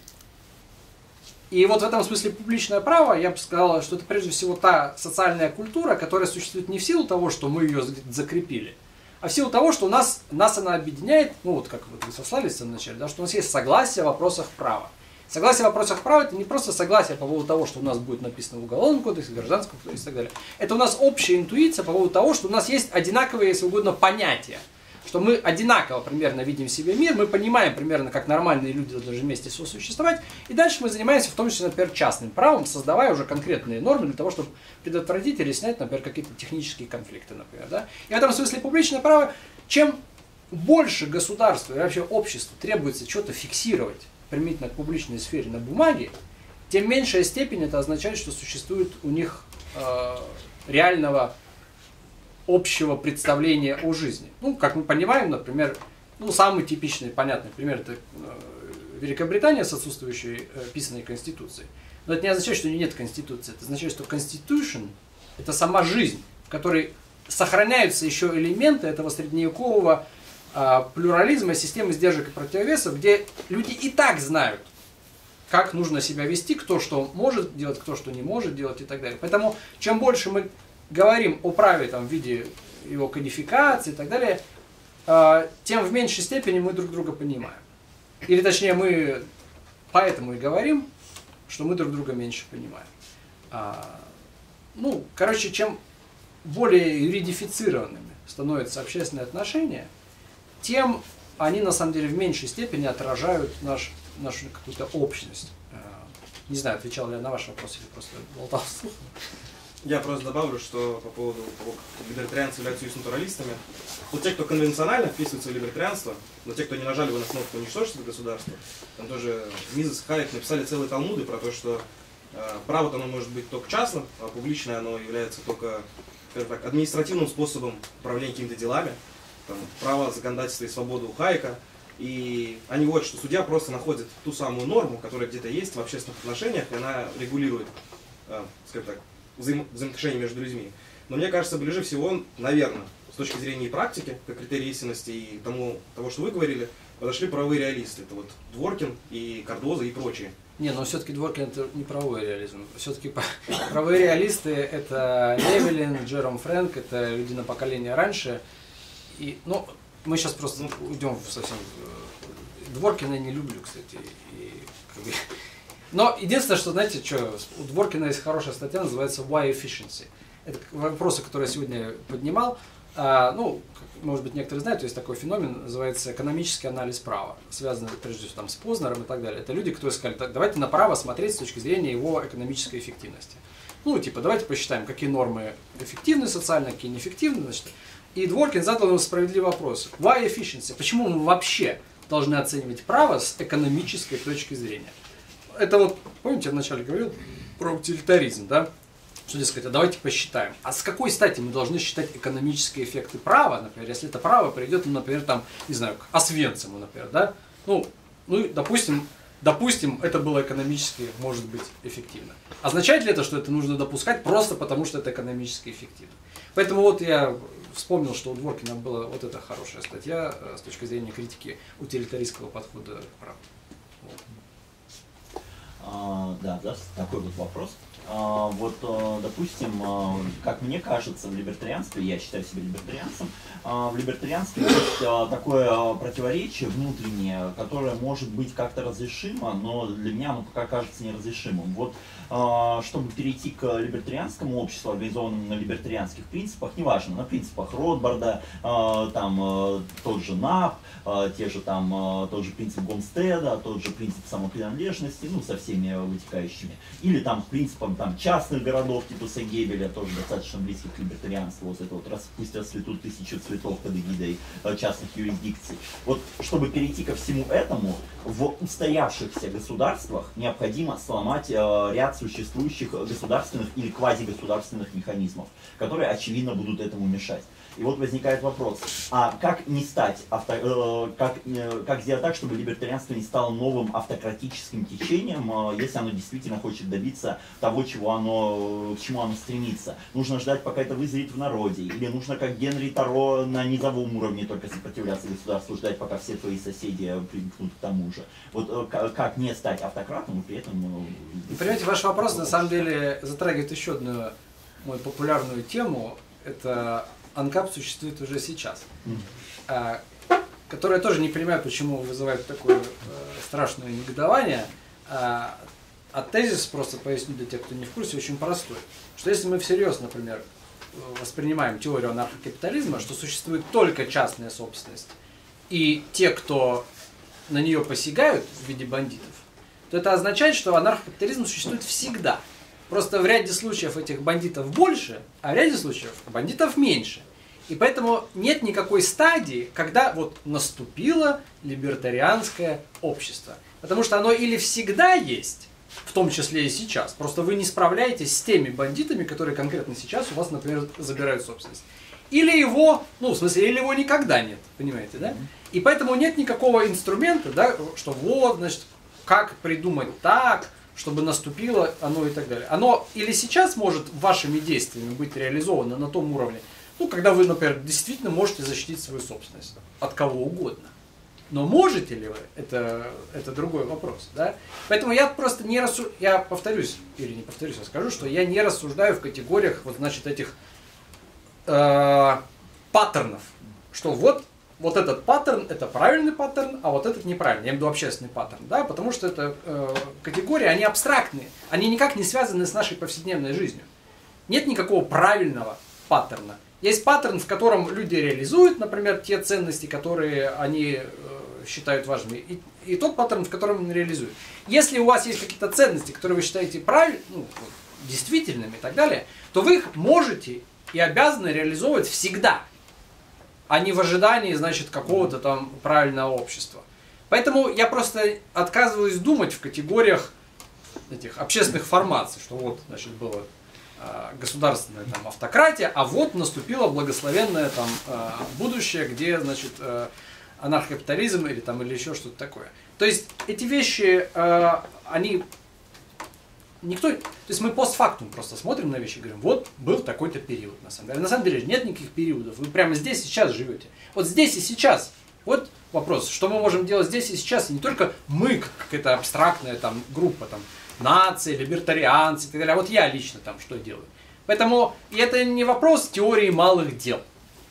и вот в этом смысле публичное право, я бы сказал, что это прежде всего та социальная культура, которая существует не в силу того, что мы ее закрепили, а в силу того, что у нас, нас она объединяет, ну вот как вы сослались в начале, да, что у нас есть согласие в вопросах права. Согласие в вопросах права это не просто согласие по поводу того, что у нас будет написано в Уголовном кодексе, Гражданском кодексе и так далее. Это у нас общая интуиция по поводу того, что у нас есть одинаковые, если угодно, понятия что мы одинаково примерно видим себе мир, мы понимаем примерно, как нормальные люди должны вместе сосуществовать, и дальше мы занимаемся в том числе, например, частным правом, создавая уже конкретные нормы для того, чтобы предотвратить или снять, например, какие-то технические конфликты, например. Да? И в этом смысле публичное право, чем больше государства и вообще обществу требуется что-то фиксировать применительно к публичной сфере на бумаге, тем меньшая степень это означает, что существует у них э, реального общего представления о жизни. Ну, как мы понимаем, например, ну, самый типичный, понятный пример это э, Великобритания с отсутствующей э, писанной конституцией. Но это не означает, что нет конституции. Это означает, что constitution – это сама жизнь, в которой сохраняются еще элементы этого средневекового э, плюрализма, системы сдержек и противовесов, где люди и так знают, как нужно себя вести, кто что может делать, кто что не может делать и так далее. Поэтому чем больше мы говорим о праве там, в виде его кодификации и так далее, а, тем в меньшей степени мы друг друга понимаем. Или точнее, мы поэтому и говорим, что мы друг друга меньше понимаем. А, ну, короче, чем более юридифицированными становятся общественные отношения, тем они на самом деле в меньшей степени отражают наш, нашу какую-то общность. А, Не знаю, отвечал ли я на ваш вопрос или просто болтал Я просто добавлю, что по поводу либертарианцы являются юс-натуралистами. Вот те, кто конвенционально вписывается в либертарианство, но те, кто не нажали бы на кнопку уничтожить государство, там тоже Мизес Хайек написали целые талмуды про то, что э, право-то оно может быть только частным, а публичное оно является только так, административным способом управления какими-то делами. Там, право, законодательство и свободу у Хайека. И они вот, что судья просто находит ту самую норму, которая где-то есть в общественных отношениях, и она регулирует, э, скажем так, взаим взаимоотношения между людьми. Но мне кажется, ближе всего, наверное, с точки зрения и практики, как критерий истинности и тому, того, что вы говорили, подошли правые реалисты. Это вот Дворкин и Кардоза и прочие. Не, но все-таки Дворкин это не правовой реализм. Все-таки правые реалисты это Левелин, Джером Фрэнк, это люди на поколение раньше. И, ну, мы сейчас просто ну, уйдем совсем... Э, Дворкина я не люблю, кстати. И, как бы, но единственное, что, знаете, что, у Дворкина есть хорошая статья, называется Why Efficiency. Это вопросы, которые я сегодня поднимал. А, ну, может быть, некоторые знают, есть такой феномен, называется экономический анализ права, связанный, прежде всего, там, с Познером и так далее. Это люди, которые сказали, так, давайте на право смотреть с точки зрения его экономической эффективности. Ну, типа, давайте посчитаем, какие нормы эффективны социально, какие неэффективны. Значит. И Дворкин задал ему справедливый вопрос. Why efficiency? Почему мы вообще должны оценивать право с экономической точки зрения? Это вот, помните, я вначале говорил про утилитаризм, да? Что, дескать, а давайте посчитаем. А с какой стати мы должны считать экономические эффекты права, например, если это право придет, ну, например, там, не знаю, к Освенциму, например, да? Ну, ну, допустим, допустим, это было экономически, может быть, эффективно. Означает ли это, что это нужно допускать просто потому, что это экономически эффективно? Поэтому вот я вспомнил, что у Дворкина была вот эта хорошая статья э, с точки зрения критики утилитаристского подхода к праву. А, да, да, такой вот вопрос. А, вот, а, допустим, а, как мне кажется, в либертарианстве, я считаю себя либертарианцем, а, в либертарианстве есть а, такое противоречие внутреннее, которое может быть как-то разрешимо, но для меня оно пока кажется неразрешимым. Вот чтобы перейти к либертарианскому обществу, организованному на либертарианских принципах, неважно, на принципах Ротбарда, а, там а, тот же НАП, те же там, тот же принцип Гомстеда, тот же принцип самопринадлежности, ну, со всеми вытекающими, или там принципом там, частных городов Титуса Гебеля, тоже достаточно близких к либертарианству, вот это вот раз, пусть расцветут тысячи цветов под эгидой частных юрисдикций. Вот чтобы перейти ко всему этому, в устоявшихся государствах необходимо сломать ряд существующих государственных или квазигосударственных механизмов, которые, очевидно, будут этому мешать. И вот возникает вопрос, а как не стать, авто, э, как, э, как сделать так, чтобы либертарианство не стало новым автократическим течением, э, если оно действительно хочет добиться того, чего оно, к чему оно стремится? Нужно ждать, пока это вызрит в народе, или нужно, как Генри Таро, на низовом уровне только сопротивляться государству, ждать, пока все твои соседи привыкнут к тому же? Вот э, как не стать автократом и при этом... Э, Понимаете, ваш вопрос на самом деле затрагивает еще одну мою популярную тему. Это анкап существует уже сейчас. Mm. которая тоже не понимаю, почему вызывает такое э, страшное негодование. А, а тезис, просто поясню для тех, кто не в курсе, очень простой. Что если мы всерьез, например, воспринимаем теорию анархокапитализма, что существует только частная собственность, и те, кто на нее посягают в виде бандитов, то это означает, что анархокапитализм существует всегда. Просто в ряде случаев этих бандитов больше, а в ряде случаев бандитов меньше. И поэтому нет никакой стадии, когда вот наступило либертарианское общество. Потому что оно или всегда есть, в том числе и сейчас. Просто вы не справляетесь с теми бандитами, которые конкретно сейчас у вас, например, забирают собственность. Или его, ну, в смысле, или его никогда нет, понимаете, да? И поэтому нет никакого инструмента, да, что вот, значит, как придумать так, чтобы наступило оно и так далее. Оно или сейчас может вашими действиями быть реализовано на том уровне, ну, когда вы, например, действительно можете защитить свою собственность от кого угодно. Но можете ли вы, это, это другой вопрос. Да? Поэтому я просто не рассуждаю, я повторюсь, или не повторюсь, я скажу, что я не рассуждаю в категориях вот, значит, этих э, паттернов, что вот вот этот паттерн это правильный паттерн, а вот этот неправильный. Я имею в виду общественный паттерн, да, потому что это э, категории, они абстрактные, они никак не связаны с нашей повседневной жизнью. Нет никакого правильного паттерна. Есть паттерн, в котором люди реализуют, например, те ценности, которые они э, считают важными, и, и тот паттерн, в котором он реализует. Если у вас есть какие-то ценности, которые вы считаете правильными, ну, действительными и так далее, то вы их можете и обязаны реализовывать всегда, а не в ожидании, значит, какого-то там правильного общества. Поэтому я просто отказываюсь думать в категориях этих общественных формаций, что вот, значит, было государственная там, автократия, а вот наступило благословенное там а, будущее, где, значит, а, анархокапитализм или там или еще что-то такое. То есть эти вещи, они никто, то есть мы постфактум просто смотрим на вещи и говорим, вот был такой-то период на самом деле. На самом деле нет никаких периодов, вы прямо здесь сейчас живете. Вот здесь и сейчас. Вот вопрос, что мы можем делать здесь и сейчас, и не только мы, как какая-то абстрактная там группа, там, нации, либертарианцы и так далее, а вот я лично там что делаю. Поэтому и это не вопрос теории малых дел.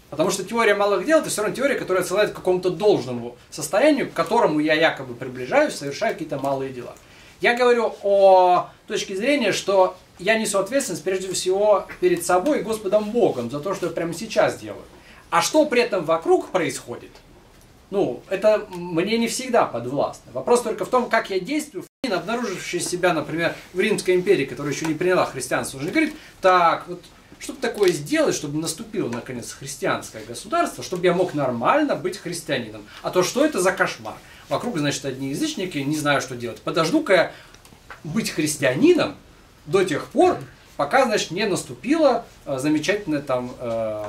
Потому что теория малых дел это все равно теория, которая отсылает к какому-то должному состоянию, к которому я якобы приближаюсь, совершая какие-то малые дела. Я говорю о точке зрения, что я несу ответственность прежде всего перед собой и Господом Богом за то, что я прямо сейчас делаю. А что при этом вокруг происходит – ну, это мне не всегда подвластно. Вопрос только в том, как я действую. Обнаруживший себя, например, в Римской империи, которая еще не приняла христианство, уже говорит, так, вот что такое сделать, чтобы наступило, наконец, христианское государство, чтобы я мог нормально быть христианином. А то что это за кошмар? Вокруг, значит, одни язычники, не знаю, что делать. Подожду-ка я быть христианином до тех пор, пока, значит, не наступила э, замечательная там э,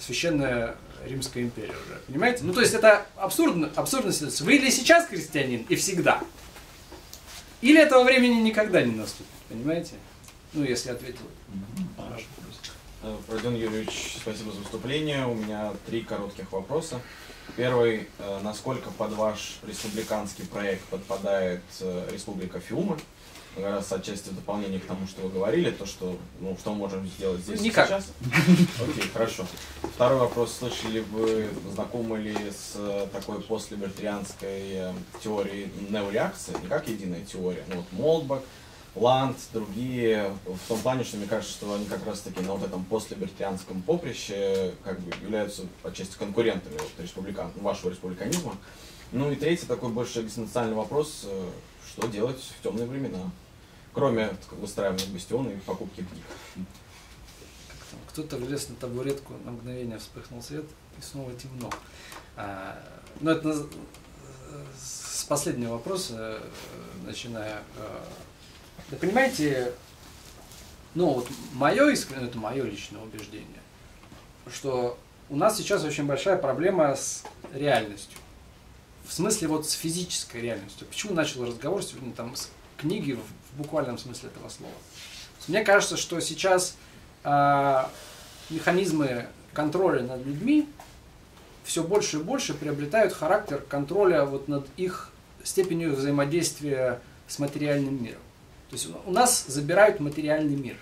священная Римская империя уже. Понимаете? Ну, то есть это абсурдно, абсурдная ситуация. Вы или сейчас христианин, и всегда, или этого времени никогда не наступит. Понимаете? Ну, если ответил. Э, Родион Юрьевич, спасибо за выступление. У меня три коротких вопроса. Первый, э, насколько под ваш республиканский проект подпадает э, Республика Фиумы? Как раз отчасти в дополнение к тому, что вы говорили, то, что, ну, что можем сделать здесь Никак. сейчас. Окей, хорошо. Второй вопрос. Слышали вы, знакомы ли с э, такой постлибертарианской э, теорией неореакции, не как единая теория, ну вот Молдбак, Ланд, другие, в том плане, что мне кажется, что они как раз таки на вот этом постлибертарианском поприще как бы являются отчасти конкурентами вот, республикан, вашего республиканизма. Ну и третий такой больше экзистенциальный вопрос, э, что делать в темные времена кроме выстраивания бастиона и покупки книг. Кто-то влез на табуретку, на мгновение вспыхнул свет, и снова темно. А, ну, это с последнего вопроса, э, начиная. Э, да понимаете, ну вот мое, это мое личное убеждение, что у нас сейчас очень большая проблема с реальностью. В смысле вот с физической реальностью. Почему начал разговор сегодня там с книги буквальном смысле этого слова. Мне кажется, что сейчас э, механизмы контроля над людьми все больше и больше приобретают характер контроля вот над их степенью взаимодействия с материальным миром. То есть у нас забирают материальный мир.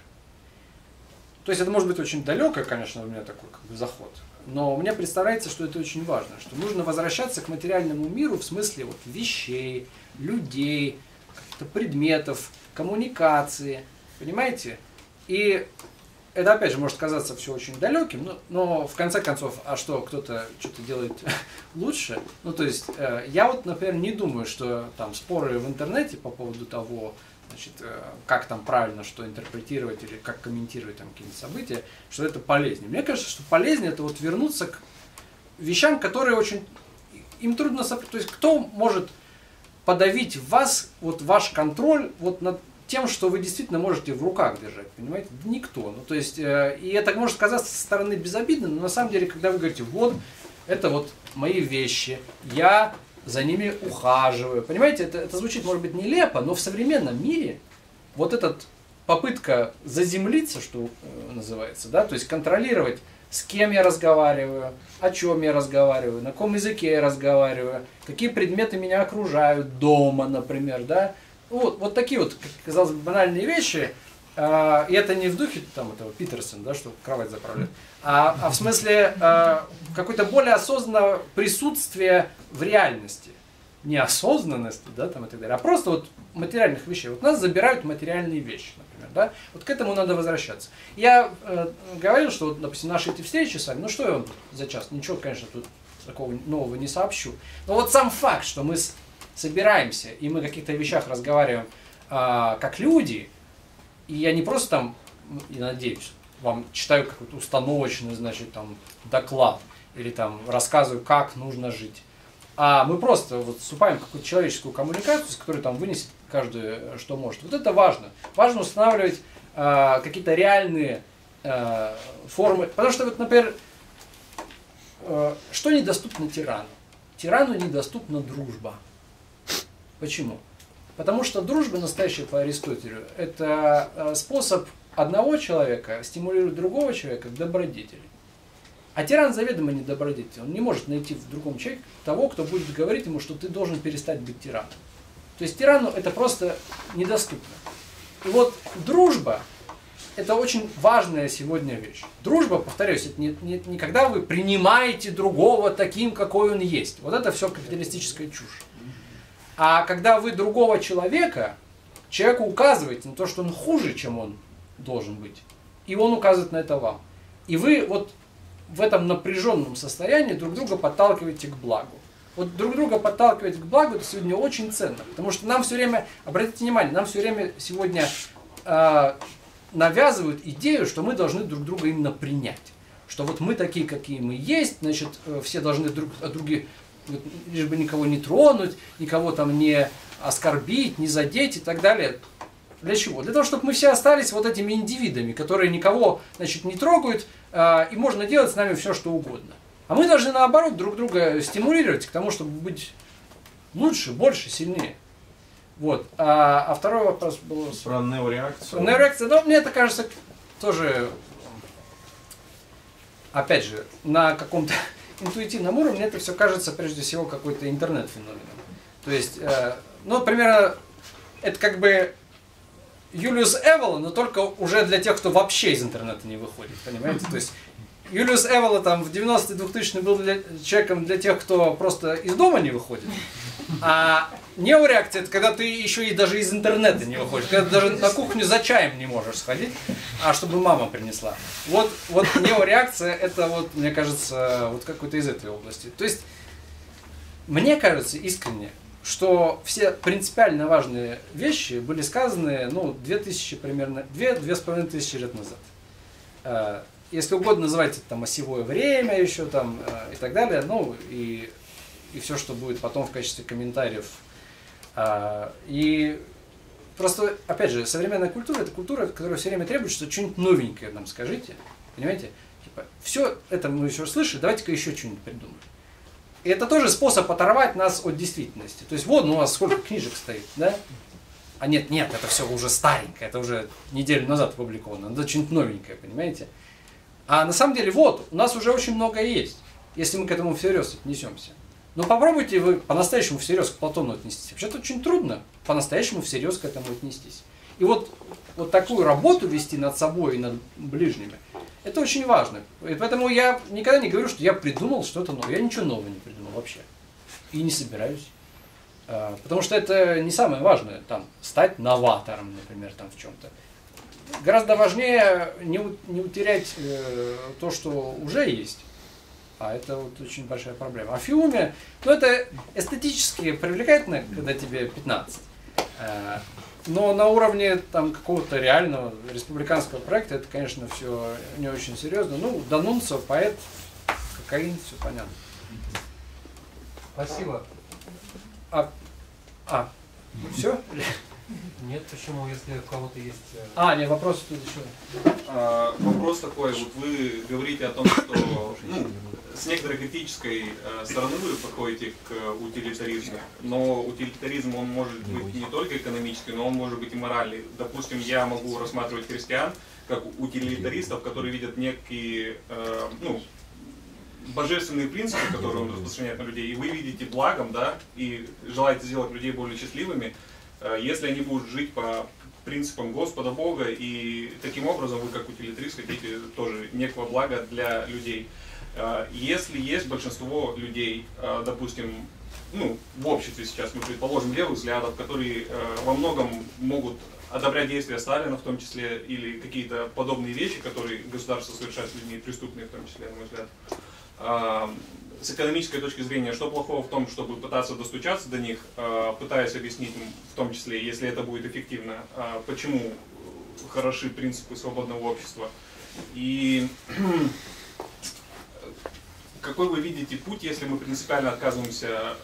То есть это может быть очень далеко, конечно, у меня такой как бы заход. Но мне представляется, что это очень важно, что нужно возвращаться к материальному миру в смысле вот вещей, людей, предметов, коммуникации, понимаете? И это опять же может казаться все очень далеким, но, но в конце концов, а что, кто-то что-то делает лучше? Ну, то есть, э, я вот, например, не думаю, что там споры в интернете по поводу того, значит, э, как там правильно что интерпретировать или как комментировать там какие-нибудь события, что это полезнее. Мне кажется, что полезнее это вот вернуться к вещам, которые очень, им трудно, то есть, кто может подавить в вас вот ваш контроль вот над тем, что вы действительно можете в руках держать, понимаете? Никто. Ну, то есть, э, и это может казаться со стороны безобидно, но на самом деле, когда вы говорите, вот, это вот мои вещи, я за ними ухаживаю, понимаете, это, это звучит, может быть, нелепо, но в современном мире вот эта попытка заземлиться, что э, называется, да, то есть контролировать с кем я разговариваю, о чем я разговариваю, на каком языке я разговариваю, какие предметы меня окружают дома, например, да. Вот, вот такие вот, казалось бы, банальные вещи. Э, и это не в духе там этого Питерсона, да, что кровать заправляет, а, а в смысле э, какое-то более осознанное присутствие в реальности. Не осознанности, да, там и так далее, а просто вот материальных вещей. Вот нас забирают материальные вещи, например, да, вот к этому надо возвращаться. Я э, говорил, что, вот, допустим, наши эти встречи с вами, ну что я вам за час, ничего, конечно, тут такого нового не сообщу. Но вот сам факт, что мы собираемся и мы о каких-то вещах разговариваем а, как люди, и я не просто там, я надеюсь, вам читаю какой-то установочный, значит, там, доклад, или там рассказываю, как нужно жить. А мы просто вот вступаем в какую-то человеческую коммуникацию, с которой там вынесет каждый, э, что может. Вот это важно. Важно устанавливать э, какие-то реальные э, формы. Потому что, вот, например, э, что недоступно тирану? Тирану недоступна дружба. Почему? Потому что дружба настоящая по Аристотелю – это э, способ одного человека стимулировать другого человека к добродетели. А тиран заведомо не добродетель. Он не может найти в другом человеке того, кто будет говорить ему, что ты должен перестать быть тираном. То есть тирану это просто недоступно. И вот дружба – это очень важная сегодня вещь. Дружба, повторюсь, это не, не, не когда вы принимаете другого таким, какой он есть. Вот это все капиталистическая чушь. А когда вы другого человека, человеку указываете на то, что он хуже, чем он должен быть, и он указывает на это вам. И вы вот в этом напряженном состоянии друг друга подталкиваете к благу. Вот друг друга подталкивать к благу это сегодня очень ценно, потому что нам все время, обратите внимание, нам все время сегодня э, навязывают идею, что мы должны друг друга именно принять. Что вот мы такие, какие мы есть, значит, э, все должны друг от друга, лишь бы никого не тронуть, никого там не оскорбить, не задеть и так далее. Для чего? Для того, чтобы мы все остались вот этими индивидами, которые никого значит, не трогают, э, и можно делать с нами все, что угодно. А мы должны наоборот друг друга стимулировать к тому, чтобы быть лучше, больше, сильнее. Вот. А, а второй вопрос был... Про неореакцию. Неореакция, но мне это кажется тоже, опять же, на каком-то интуитивном уровне это все кажется прежде всего какой-то интернет-феноменом. То есть, э, ну, примерно, это как бы Юлиус Эвола, но только уже для тех, кто вообще из интернета не выходит, понимаете? То есть Юлиус Эвола там в 90-е 2000 был для, человеком для тех, кто просто из дома не выходит. А неореакция это когда ты еще и даже из интернета не выходишь, когда даже на кухню за чаем не можешь сходить, а чтобы мама принесла. Вот, вот неореакция это вот, мне кажется, вот какой-то из этой области. То есть, мне кажется искренне, что все принципиально важные вещи были сказаны, ну, две тысячи примерно, две, две с половиной тысячи лет назад. Э, если угодно, называйте это там осевое время еще там э, и так далее, ну, и, и все, что будет потом в качестве комментариев. Э, и просто, опять же, современная культура – это культура, которая все время требует, что что-нибудь новенькое нам скажите, понимаете? Типа, все это мы еще слышали, давайте-ка еще что-нибудь придумаем. И это тоже способ оторвать нас от действительности. То есть вот у нас сколько книжек стоит, да? А нет, нет, это все уже старенькое, это уже неделю назад опубликовано, это что-нибудь новенькое, понимаете? А на самом деле вот, у нас уже очень много есть, если мы к этому всерьез отнесемся. Но попробуйте вы по-настоящему всерьез к Платону отнестись. Вообще-то очень трудно по-настоящему всерьез к этому отнестись. И вот, вот такую работу вести над собой и над ближними, это очень важно. И поэтому я никогда не говорю, что я придумал что-то новое. Я ничего нового не придумал вообще. И не собираюсь. А, потому что это не самое важное, там, стать новатором, например, там в чем-то. Гораздо важнее не, не утерять э, то, что уже есть. А это вот очень большая проблема. А Фиуме, ну это эстетически привлекательно, когда тебе 15. Но на уровне там какого-то реального республиканского проекта это, конечно, все не очень серьезно. Ну, Данунцев, поэт, кокаин, все понятно. Спасибо. А, а, все? Нет, почему, если у кого-то есть... Э, а, нет, вопрос тут еще. А, вопрос такой, вот вы говорите о том, что ну, с некоторой критической э, стороны вы подходите к утилитаризму, но утилитаризм он может быть не только экономический, но он может быть и моральный. Допустим, я могу рассматривать христиан как утилитаристов, которые видят некие, э, ну, божественные принципы, которые он распространяет на людей, и вы видите благом, да, и желаете сделать людей более счастливыми, Э, если они будут жить по принципам Господа Бога, и таким образом вы как утилитарист хотите тоже некого блага для людей. Э, если есть большинство людей, э, допустим, ну, в обществе сейчас мы предположим левых взглядов, которые во многом могут одобрять действия Сталина в том числе, или какие-то подобные вещи, которые государство совершает с людьми, преступные в том числе, на мой взгляд, с экономической точки зрения, что плохого в том, чтобы пытаться достучаться до них, пытаясь объяснить им, в том числе, если это будет эффективно, почему хороши принципы свободного общества. И какой вы видите путь, если мы принципиально отказываемся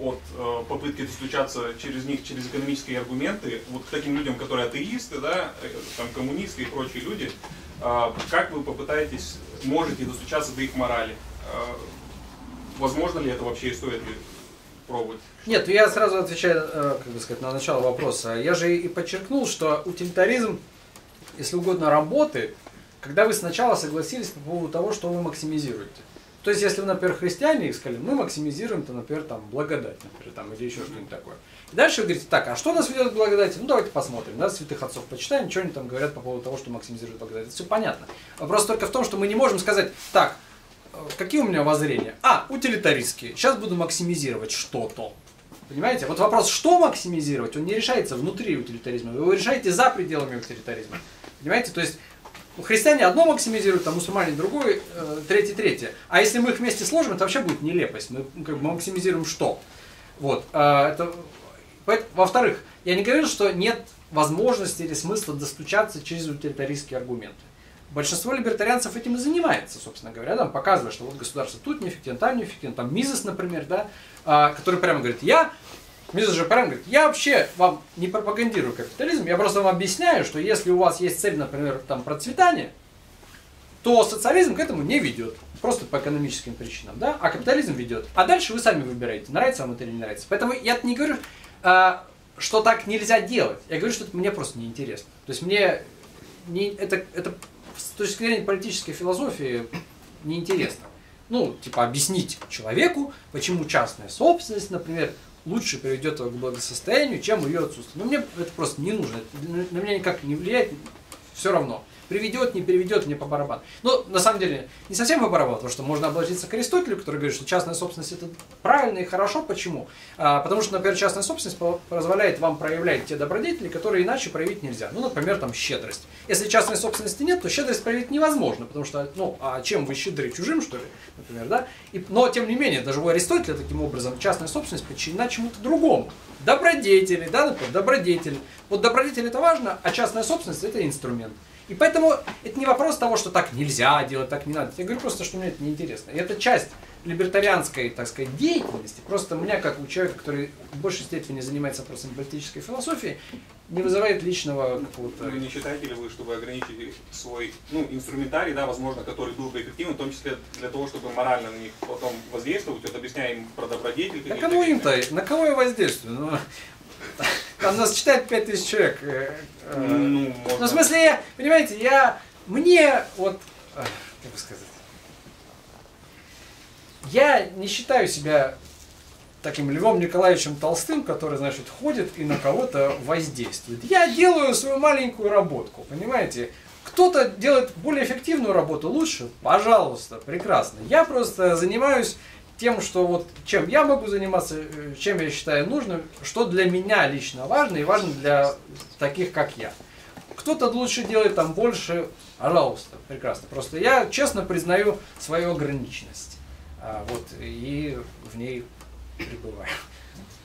от э, попытки достучаться через них, через экономические аргументы, вот к таким людям, которые атеисты, да, э, там коммунисты и прочие люди, э, как вы попытаетесь, можете достучаться до их морали? Э, возможно ли это вообще и стоит ли пробовать? Нет, я сразу отвечаю, э, как бы сказать, на начало вопроса. Я же и подчеркнул, что утилитаризм, если угодно, работает, когда вы сначала согласились по поводу того, что вы максимизируете. То есть, если например, христиане, и сказали, мы максимизируем, то, например, там, благодать, например, там, или еще что-нибудь такое. И дальше вы говорите, так, а что нас ведет к благодати? Ну, давайте посмотрим, да, святых отцов почитаем, что они там говорят по поводу того, что максимизирует благодать. Все понятно. Вопрос только в том, что мы не можем сказать, так, э, какие у меня воззрения? А, утилитаристские. Сейчас буду максимизировать что-то. Понимаете? Вот вопрос, что максимизировать, он не решается внутри утилитаризма. Вы его решаете за пределами утилитаризма. Понимаете? То есть христиане одно максимизируют, а мусульмане другое, э, третье, третье. А если мы их вместе сложим, это вообще будет нелепость. Мы ну, как бы максимизируем что? Вот. Э, это... Во-вторых, я не говорю, что нет возможности или смысла достучаться через утилитаристские аргументы. Большинство либертарианцев этим и занимается, собственно говоря, там показывая, что вот государство тут неэффективно, там неэффективно, там Мизес, например, да, э, который прямо говорит, я Мизес же прямо говорит, я вообще вам не пропагандирую капитализм, я просто вам объясняю, что если у вас есть цель, например, там процветание, то социализм к этому не ведет. Просто по экономическим причинам, да? А капитализм ведет. А дальше вы сами выбираете, нравится вам это или не нравится. Поэтому я не говорю, а, что так нельзя делать. Я говорю, что это мне просто неинтересно. То есть мне не, это, это с точки зрения политической философии неинтересно. Ну, типа объяснить человеку, почему частная собственность, например, лучше приведет его к благосостоянию, чем ее отсутствие. Но мне это просто не нужно, на меня никак не влияет, все равно. Приведет, не приведет, мне по барабану. Но на самом деле не совсем по барабану, потому что можно обратиться к Аристотелю, который говорит, что частная собственность это правильно и хорошо. Почему? А, потому что, например, частная собственность позволяет вам проявлять те добродетели, которые иначе проявить нельзя. Ну, например, там щедрость. Если частной собственности нет, то щедрость проявить невозможно, потому что, ну, а чем вы щедры чужим, что ли, например, да? И, но, тем не менее, даже у Аристотеля таким образом частная собственность подчинена чему-то другому. Добродетели, да, например, добродетели. Вот добродетель это важно, а частная собственность это инструмент. И поэтому это не вопрос того, что так нельзя делать, так не надо. Я говорю просто, что мне это неинтересно. И это часть либертарианской, так сказать, деятельности. Просто у меня, как у человека, который в большей степени занимается вопросами политической философии, не вызывает личного какого-то... Ну, не считаете ли вы, что вы ограничили свой ну, инструментарий, да, возможно, который был бы эффективен, в том числе для того, чтобы морально на них потом воздействовать, вот объясняя им про добродетель? На кого им-то? На кого я воздействую? Ну, там нас читает 5000 человек. Э, э. Ну, ну, в смысле, я, понимаете, я, мне, вот, как бы сказать, я не считаю себя таким Львом Николаевичем Толстым, который, значит, ходит и на кого-то воздействует. Я делаю свою маленькую работку, понимаете? Кто-то делает более эффективную работу лучше, пожалуйста, прекрасно. Я просто занимаюсь тем, что вот чем я могу заниматься, э, чем я считаю нужным, что для меня лично важно и важно для таких, как я. Кто-то лучше делает там больше, пожалуйста, прекрасно. Просто я честно признаю свою ограниченность. А, вот, и в ней пребываю.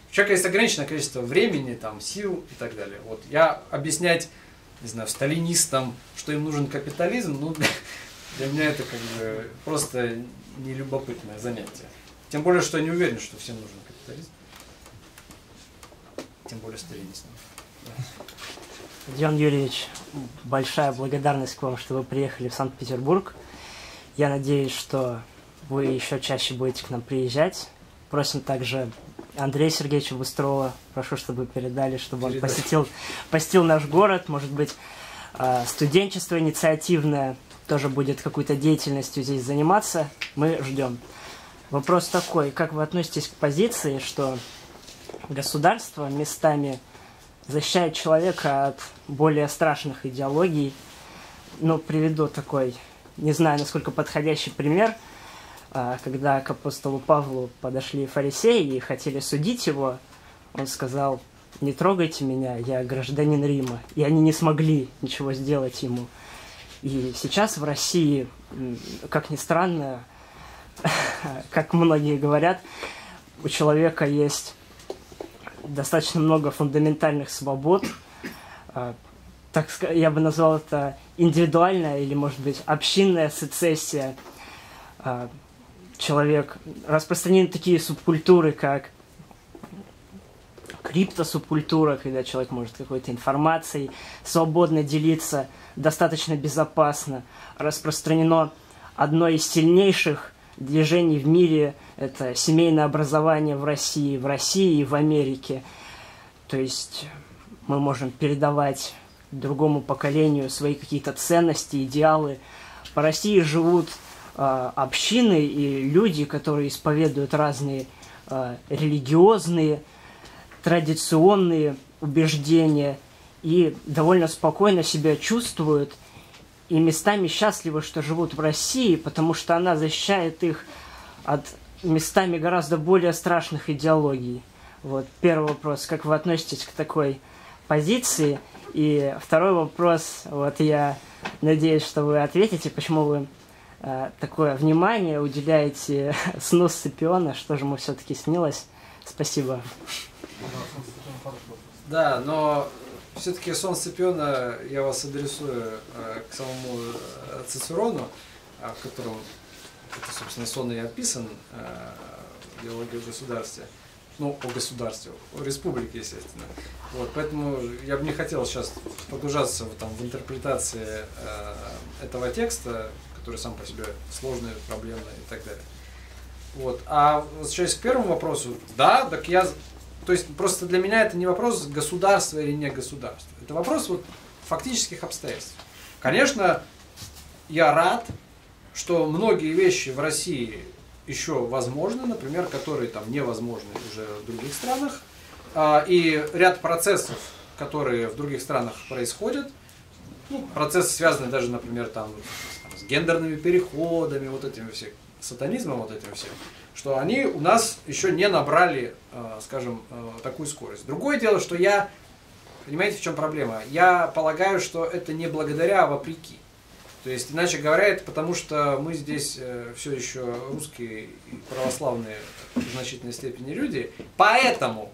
У человека есть ограниченное количество времени, там, сил и так далее. Вот я объяснять, не знаю, сталинистам, что им нужен капитализм, ну, для меня это как бы просто нелюбопытное занятие. Тем более, что я не уверен, что всем нужен капитализм. Тем более сталинистам. Дион Юрьевич, большая благодарность к вам, что вы приехали в Санкт-Петербург. Я надеюсь, что вы еще чаще будете к нам приезжать. Просим также Андрея Сергеевича Быстрова, прошу, чтобы передали, чтобы он посетил, посетил наш город. Может быть, а, студенчество инициативное тоже будет какой-то деятельностью здесь заниматься. Мы ждем. Вопрос такой, как вы относитесь к позиции, что государство местами защищает человека от более страшных идеологий? Ну, приведу такой, не знаю, насколько подходящий пример, а, когда к апостолу Павлу подошли фарисеи и хотели судить его, он сказал, не трогайте меня, я гражданин Рима. И они не смогли ничего сделать ему. И сейчас в России, как ни странно, как многие говорят, у человека есть достаточно много фундаментальных свобод. А, так я бы назвал это индивидуальная или, может быть, общинная сецессия. А, человек распространены такие субкультуры, как криптосубкультура, когда человек может какой-то информацией свободно делиться, достаточно безопасно. Распространено одно из сильнейших движений в мире – это семейное образование в России, в России и в Америке. То есть мы можем передавать другому поколению свои какие-то ценности, идеалы. По России живут э, общины и люди, которые исповедуют разные э, религиозные, традиционные убеждения и довольно спокойно себя чувствуют и местами счастливы, что живут в России, потому что она защищает их от местами гораздо более страшных идеологий. Вот первый вопрос, как вы относитесь к такой позиции? И второй вопрос, вот я надеюсь, что вы ответите, почему вы э, такое внимание уделяете сну Сципиона, что же ему все-таки снилось? Спасибо. Да, но все-таки сон Сципиона я вас адресую э, к самому э, Цицерону, э, в котором, это, собственно, сон и описан в диалоге о государстве. Ну, о государстве, о республике, естественно. Вот, поэтому я бы не хотел сейчас погружаться в, там, в интерпретации э, этого текста, который сам по себе сложный, проблемный и так далее. Вот. А возвращаясь к первому вопросу, да, так я то есть просто для меня это не вопрос государства или не государства. Это вопрос вот фактических обстоятельств. Конечно, я рад, что многие вещи в России еще возможны, например, которые там невозможны уже в других странах. А, и ряд процессов, которые в других странах происходят, ну, процессы связаны даже, например, там, с гендерными переходами, вот этим всем, сатанизмом вот этим всем, что они у нас еще не набрали, э, скажем, э, такую скорость. Другое дело, что я, понимаете, в чем проблема? Я полагаю, что это не благодаря, а вопреки. То есть, иначе говоря, это потому что мы здесь э, все еще русские и православные в значительной степени люди, поэтому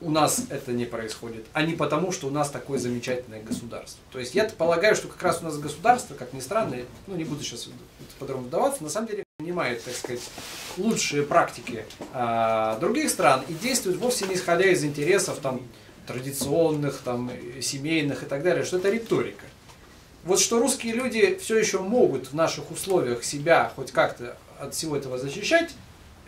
у нас это не происходит, а не потому, что у нас такое замечательное государство. То есть я полагаю, что как раз у нас государство, как ни странно, ну не буду сейчас подробно вдаваться, на самом деле понимает, так сказать, лучшие практики а, других стран и действует вовсе не исходя из интересов там традиционных, там, семейных и так далее, что это риторика. Вот что русские люди все еще могут в наших условиях себя хоть как-то от всего этого защищать,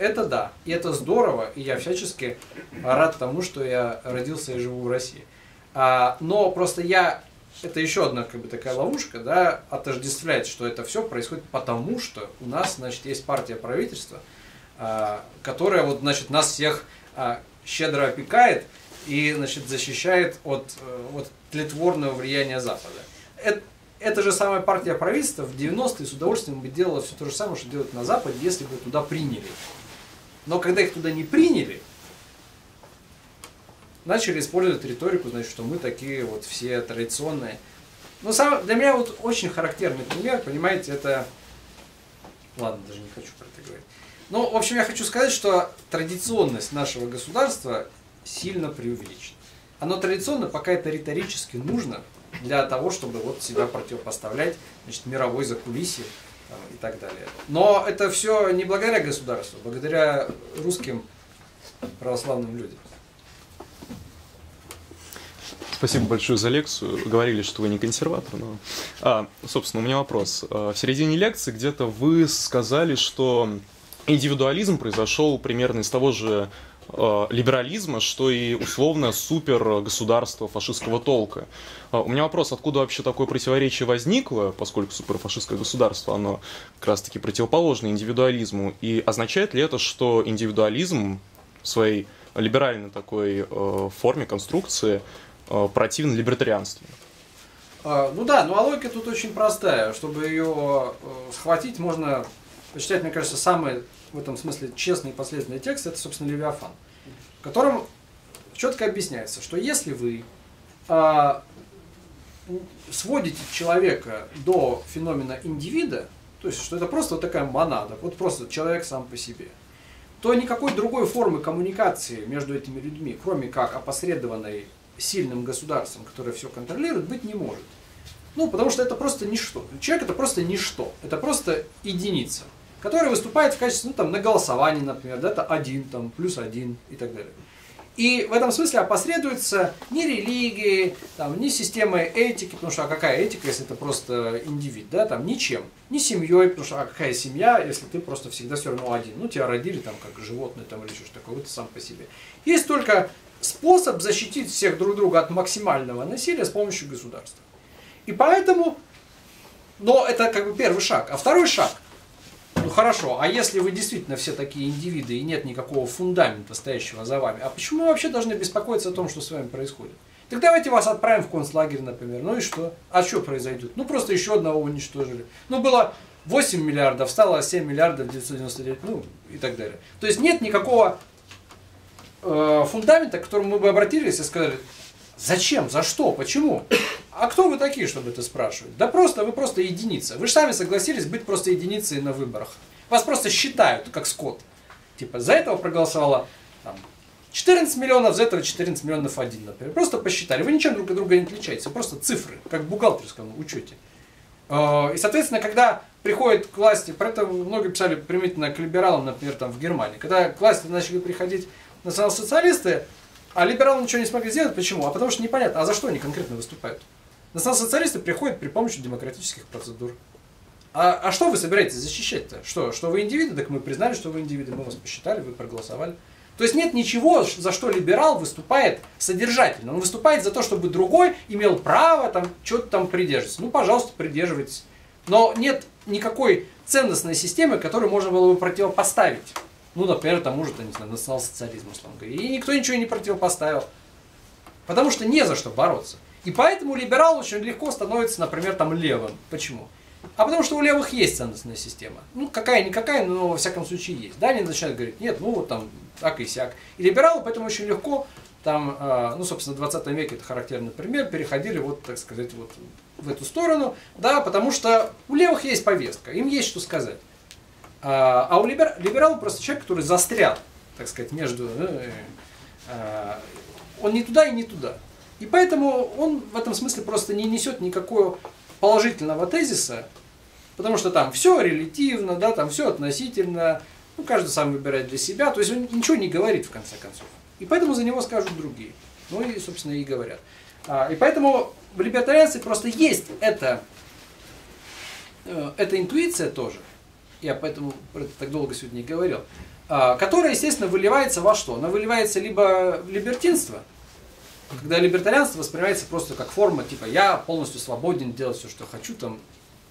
это да, и это здорово, и я всячески рад тому, что я родился и живу в России. А, но просто я, это еще одна как бы такая ловушка, да, отождествлять, что это все происходит потому, что у нас, значит, есть партия правительства, а, которая вот, значит, нас всех а, щедро опекает и, значит, защищает от, э, от тлетворного влияния Запада. Это, эта же самая партия правительства в 90-е с удовольствием бы делала все то же самое, что делают на Западе, если бы туда приняли. Но когда их туда не приняли, начали использовать риторику, значит, что мы такие вот все традиционные. Но сам, для меня вот очень характерный пример, понимаете, это... Ладно, даже не хочу про это говорить. Ну, в общем, я хочу сказать, что традиционность нашего государства сильно преувеличена. Оно традиционно, пока это риторически нужно для того, чтобы вот себя противопоставлять значит, мировой закулисье и так далее. Но это все не благодаря государству, благодаря русским православным людям. Спасибо большое за лекцию. Говорили, что вы не консерватор, но... А, собственно, у меня вопрос. А, в середине лекции где-то вы сказали, что индивидуализм произошел примерно из того же либерализма, что и условно супер государство фашистского толка. Э, у меня вопрос, откуда вообще такое противоречие возникло, поскольку суперфашистское государство, оно как раз-таки противоположно индивидуализму, и означает ли это, что индивидуализм в своей либеральной такой э, форме, конструкции э, противен либертарианству? А, ну да, ну а логика тут очень простая. Чтобы ее э, схватить, можно почитать, мне кажется, самый в этом смысле честный и последовательный текст, это, собственно, Левиафан, в котором четко объясняется, что если вы а, сводите человека до феномена индивида, то есть что это просто вот такая монада, вот просто человек сам по себе, то никакой другой формы коммуникации между этими людьми, кроме как опосредованной сильным государством, которое все контролирует, быть не может. Ну, потому что это просто ничто. Человек это просто ничто. Это просто единица, которая выступает в качестве, ну, там, на голосовании, например, да, это один, там, плюс один и так далее. И в этом смысле опосредуется ни религией, там, ни системой этики, потому что а какая этика, если это просто индивид, да, там, ничем. Ни семьей, потому что а какая семья, если ты просто всегда все равно один. Ну, тебя родили там как животное там, или что-то такое, ты сам по себе. Есть только способ защитить всех друг друга от максимального насилия с помощью государства. И поэтому, но это как бы первый шаг. А второй шаг – ну хорошо, а если вы действительно все такие индивиды и нет никакого фундамента, стоящего за вами, а почему вы вообще должны беспокоиться о том, что с вами происходит? Так давайте вас отправим в концлагерь, например. Ну и что? А что произойдет? Ну просто еще одного уничтожили. Ну было 8 миллиардов, стало 7 миллиардов 999, ну и так далее. То есть нет никакого э, фундамента, к которому мы бы обратились и сказали, Зачем? За что? Почему? А кто вы такие, чтобы это спрашивать? Да просто, вы просто единица. Вы же сами согласились быть просто единицей на выборах. Вас просто считают, как скот. Типа, за этого проголосовало там, 14 миллионов, за этого 14 миллионов один, например. Просто посчитали. Вы ничем друг от друга не отличаетесь. Просто цифры, как в бухгалтерском учете. А, и, соответственно, когда приходит к власти, про это многие писали примитивно к либералам, например, там в Германии, когда к власти начали приходить национал-социалисты, а либералы ничего не смогли сделать. Почему? А потому что непонятно, а за что они конкретно выступают. Национал-социалисты приходят при помощи демократических процедур. А, а что вы собираетесь защищать-то? Что, что вы индивиды? Так мы признали, что вы индивиды, мы вас посчитали, вы проголосовали. То есть нет ничего, за что либерал выступает содержательно. Он выступает за то, чтобы другой имел право там что-то там придерживаться. Ну, пожалуйста, придерживайтесь. Но нет никакой ценностной системы, которую можно было бы противопоставить ну, например, тому же, не знаю, национал-социализму, условно говоря. И никто ничего не противопоставил. Потому что не за что бороться. И поэтому либерал очень легко становится, например, там левым. Почему? А потому что у левых есть ценностная система. Ну, какая-никакая, но во всяком случае есть. Да, они начинают говорить, нет, ну вот там так и сяк. И либералы поэтому очень легко, там, э, ну, собственно, в 20 веке это характерный пример, переходили вот, так сказать, вот в эту сторону, да, потому что у левых есть повестка, им есть что сказать. А, а у либер, либерал просто человек, который застрял, так сказать, между... Э, э, он не туда и не туда. И поэтому он в этом смысле просто не несет никакого положительного тезиса, потому что там все релятивно, да, там все относительно, ну, каждый сам выбирает для себя, то есть он ничего не говорит в конце концов. И поэтому за него скажут другие. Ну и, собственно, и говорят. А, и поэтому в либертарианстве просто есть эта, э, эта интуиция тоже, я поэтому про это так долго сегодня и говорил, а, которая, естественно, выливается во что? Она выливается либо в либертинство, когда либертарианство воспринимается просто как форма, типа, я полностью свободен делать все, что хочу, там,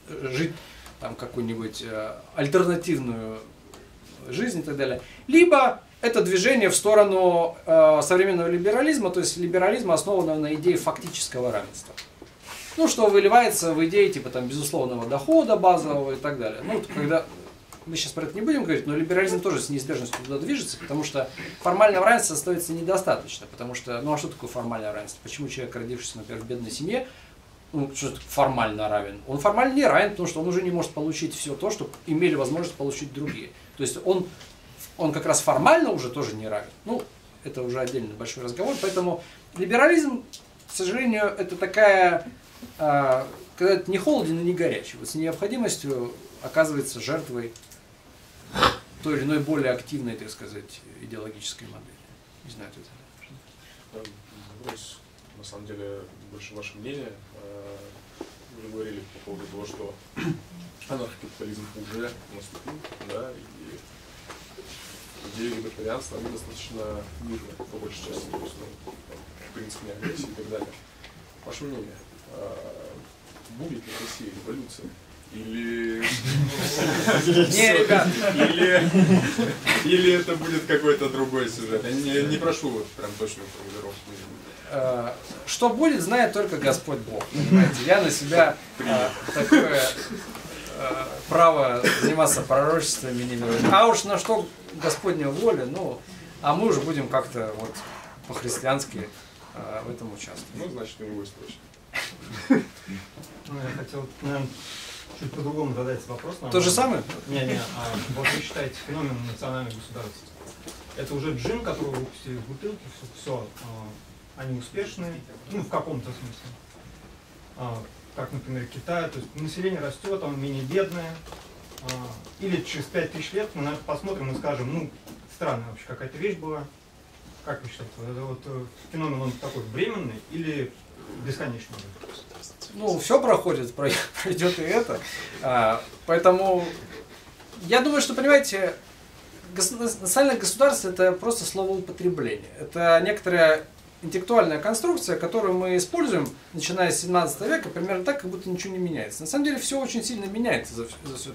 жить там какую-нибудь э, альтернативную жизнь и так далее. Либо это движение в сторону э, современного либерализма, то есть либерализма, основанного на идее фактического равенства ну, что выливается в идеи типа там безусловного дохода базового и так далее. Ну, когда мы сейчас про это не будем говорить, но либерализм тоже с неизбежностью туда движется, потому что формального равенства остается недостаточно, потому что, ну а что такое формальное равенство? Почему человек, родившийся, например, в бедной семье, ну, что формально равен? Он формально не равен, потому что он уже не может получить все то, что имели возможность получить другие. То есть он, он как раз формально уже тоже не равен. Ну, это уже отдельный большой разговор, поэтому либерализм, к сожалению, это такая когда это не холоден и не горячий, вот с необходимостью оказывается жертвой той или иной более активной, так сказать, идеологической модели. Не знаю, это. Вопрос, на самом деле, больше ваше мнение. А, вы говорили по поводу того, что анархокапитализм уже наступил, да, и идеи либертарианства, они достаточно мирные, по большей части, то есть, ну, принцип не агрессии и так далее. Ваше мнение? А, будет ли в России революция? Или... Не, ребят. Или, или это будет какой-то другой сюжет. Я не, не прошу вот прям точную формулировку. А, что будет, знает только Господь Бог. Понимаете? Я на себя а, такое право заниматься пророчествами не беру. А уж на что Господня воля, ну, а мы уже будем как-то вот по-христиански в этом участвовать. Ну, значит, него есть точно. Ну, я хотел, наверное, чуть по-другому задать вопрос. То же самое? Не, не. А, вот вы считаете феномен национальной государственности. Это уже джин, который выпустили в бутылке, все, все а, они успешные, ну, в каком-то смысле. А, как, например, Китай, то есть население растет, он менее бедное. А, или через 5000 лет мы на это посмотрим и скажем, ну, странная вообще какая-то вещь была. Как вы считаете, это вот э, феномен он такой временный или бесконечный? Ну, все проходит, пройдет и это. А, поэтому я думаю, что, понимаете, национальное государство это просто слово употребления. Это некоторая интеллектуальная конструкция, которую мы используем, начиная с 17 века, примерно так, как будто ничего не меняется. На самом деле все очень сильно меняется за, за все,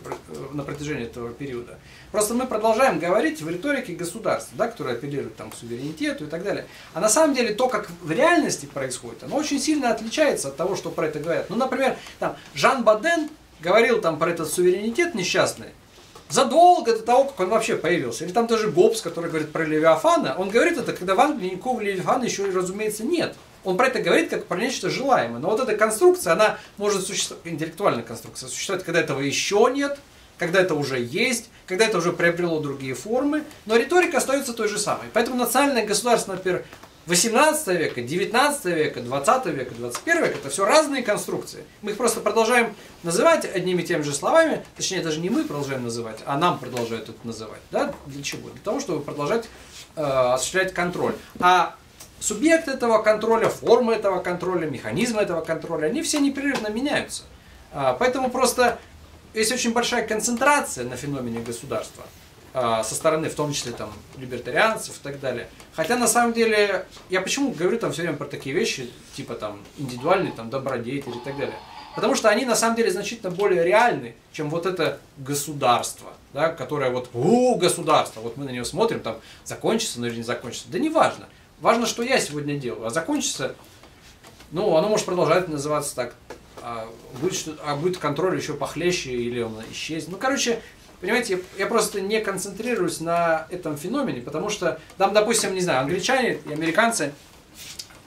на протяжении этого периода. Просто мы продолжаем говорить в риторике государства, да, которое апеллирует там, к суверенитету и так далее. А на самом деле то, как в реальности происходит, оно очень сильно отличается от того, что про это говорят. Ну, например, там, Жан Баден говорил там про этот суверенитет несчастный, задолго до того, как он вообще появился. Или там даже Гоббс, который говорит про Левиафана, он говорит это, когда в Англии никакого Левиафана еще, разумеется, нет. Он про это говорит как про нечто желаемое. Но вот эта конструкция, она может существовать, интеллектуальная конструкция, существовать, когда этого еще нет, когда это уже есть, когда это уже приобрело другие формы, но риторика остается той же самой. Поэтому национальное государство, например, 18 века, 19 века, 20 века, 21 век, это все разные конструкции. Мы их просто продолжаем называть одними и теми же словами, точнее даже не мы продолжаем называть, а нам продолжают это называть. Да? Для чего? Для того, чтобы продолжать э, осуществлять контроль. А субъект этого контроля, форма этого контроля, механизмы этого контроля, они все непрерывно меняются. А, поэтому просто есть очень большая концентрация на феномене государства. А, со стороны, в том числе там либертарианцев и так далее. Хотя на самом деле, я почему говорю там все время про такие вещи, типа там индивидуальный там добродетель и так далее. Потому что они на самом деле значительно более реальны, чем вот это государство, да, которое вот, у, государство, вот мы на него смотрим, там, закончится оно или не закончится. Да не важно. Важно, что я сегодня делаю. А закончится, ну, оно может продолжать называться так, а будет, а будет контроль еще похлеще или он исчезнет. Ну, короче, Понимаете, я просто не концентрируюсь на этом феномене, потому что там, допустим, не знаю, англичане и американцы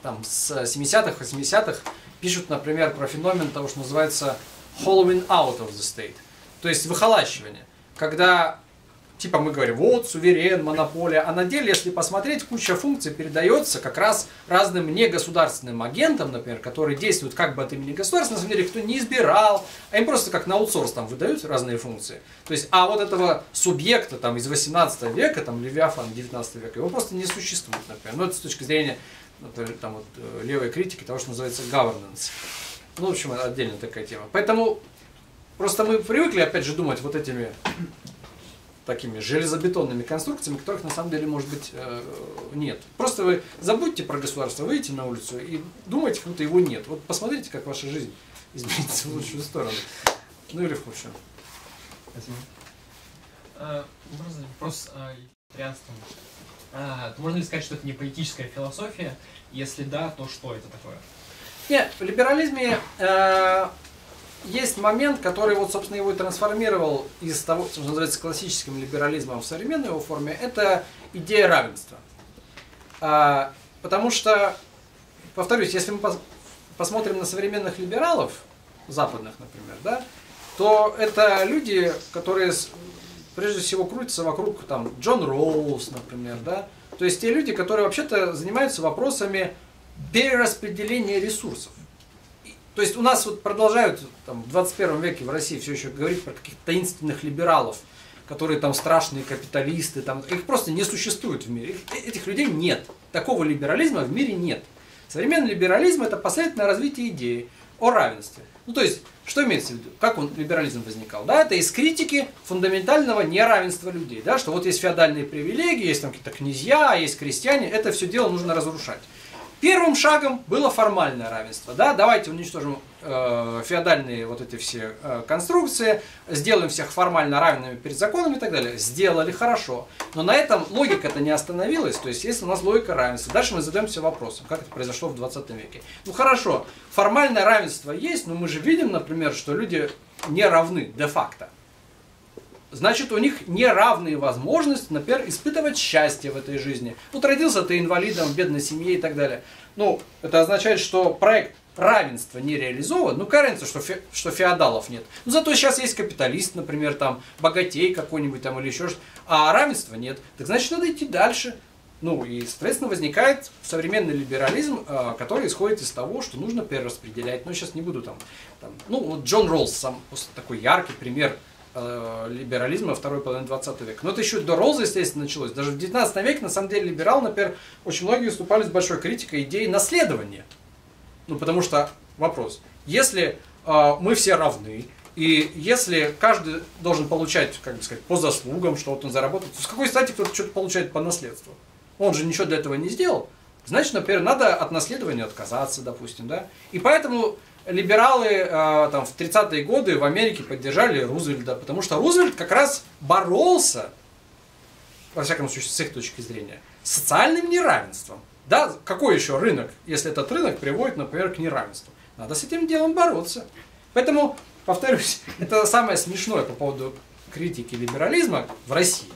там с 70-х, 80-х пишут, например, про феномен того, что называется hollowing out of the state, то есть выхолащивание, когда типа мы говорим, вот, суверен, монополия, а на деле, если посмотреть, куча функций передается как раз разным негосударственным агентам, например, которые действуют как бы от имени государства, на самом деле кто не избирал, а им просто как на аутсорс там выдают разные функции. То есть, а вот этого субъекта там из 18 века, там Левиафан 19 века, его просто не существует, например. Ну, это с точки зрения там вот э, левой критики того, что называется governance. Ну, в общем, отдельная такая тема. Поэтому просто мы привыкли, опять же, думать вот этими такими железобетонными конструкциями, которых на самом деле, может быть, э, нет. Просто вы забудьте про государство, выйдите на улицу и думайте, как будто его нет. Вот посмотрите, как ваша жизнь изменится в лучшую сторону. Ну или в худшую. Спасибо. А, можно вопрос о либертарианстве. А, можно ли сказать, что это не политическая философия? Если да, то что это такое? Нет, в либерализме э, есть момент, который вот, собственно, его и трансформировал из того, что называется классическим либерализмом в современной его форме, это идея равенства. А, потому что, повторюсь, если мы посмотрим на современных либералов, западных, например, да, то это люди, которые прежде всего крутятся вокруг там, Джон Роуз, например, да, то есть те люди, которые вообще-то занимаются вопросами перераспределения ресурсов. То есть у нас вот продолжают там, в 21 веке в России все еще говорить про каких-то таинственных либералов, которые там страшные капиталисты, там, их просто не существует в мире. Их, этих людей нет. Такого либерализма в мире нет. Современный либерализм это последовательное развитие идеи о равенстве. Ну то есть, что имеется в виду? Как он, либерализм возникал? Да, это из критики фундаментального неравенства людей. Да, что вот есть феодальные привилегии, есть там какие-то князья, есть крестьяне, это все дело нужно разрушать. Первым шагом было формальное равенство. Да? Давайте уничтожим э, феодальные вот эти все э, конструкции, сделаем всех формально равными перед законом и так далее. Сделали хорошо. Но на этом логика-то не остановилась. То есть, если у нас логика равенства, дальше мы задаемся вопросом, как это произошло в 20 веке. Ну хорошо, формальное равенство есть, но мы же видим, например, что люди не равны де-факто значит, у них неравные возможности, например, испытывать счастье в этой жизни. Вот родился ты инвалидом в бедной семье и так далее. Ну, это означает, что проект равенство не реализовано, ну, кажется, что, фе, что феодалов нет. Но зато сейчас есть капиталист, например, там, богатей какой-нибудь там или еще что-то, а равенства нет. Так значит, надо идти дальше. Ну, и, соответственно, возникает современный либерализм, э, который исходит из того, что нужно перераспределять. Ну, сейчас не буду там... там ну, вот Джон Роллс, сам такой яркий пример либерализма второй половины 20 века. Но это еще до Ролза, естественно, началось. Даже в 19 веке, на самом деле, либерал, например, очень многие выступали с большой критикой идеи наследования. Ну, потому что вопрос, если э, мы все равны, и если каждый должен получать, как бы сказать, по заслугам, что вот он заработал, то с какой стати кто-то что-то получает по наследству? он же ничего для этого не сделал, значит, например, надо от наследования отказаться, допустим, да. И поэтому либералы э, там, в 30-е годы в Америке поддержали Рузвельта, потому что Рузвельт как раз боролся, во всяком случае, с их точки зрения, с социальным неравенством. Да, какой еще рынок, если этот рынок приводит, например, к неравенству? Надо с этим делом бороться. Поэтому, повторюсь, это самое смешное по поводу критики либерализма в России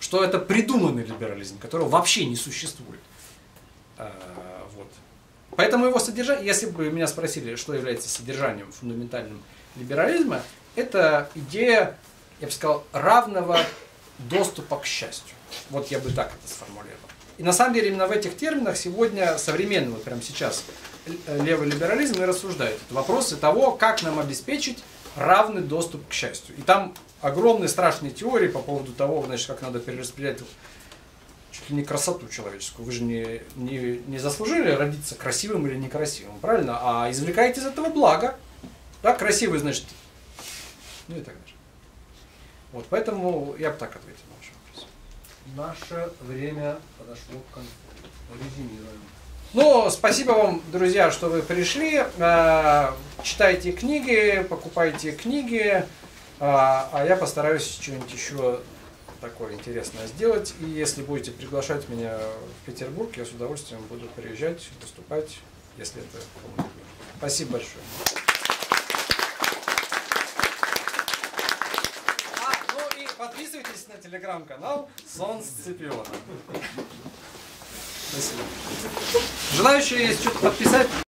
что это придуманный либерализм, которого вообще не существует. Поэтому его содержание, если бы меня спросили, что является содержанием фундаментальным либерализма, это идея, я бы сказал, равного доступа к счастью. Вот я бы так это сформулировал. И на самом деле именно в этих терминах сегодня современный, вот прямо сейчас, левый либерализм и рассуждает. Это вопросы того, как нам обеспечить равный доступ к счастью. И там огромные страшные теории по поводу того, значит, как надо перераспределять не красоту человеческую. Вы же не, не, не заслужили родиться красивым или некрасивым, правильно? А извлекаете из этого благо. Да, красивый, значит, ну и так далее. Вот, поэтому я бы так ответил на ваш вопрос. Наше время подошло к концу. Резюмируем. Ну, спасибо вам, друзья, что вы пришли. Э, читайте книги, покупайте книги. А, а я постараюсь что-нибудь еще такое интересное сделать. И если будете приглашать меня в Петербург, я с удовольствием буду приезжать, выступать, если это кому Спасибо большое. А, ну и подписывайтесь на телеграм-канал Сон Сципиона. Спасибо. Желающие есть что-то подписать?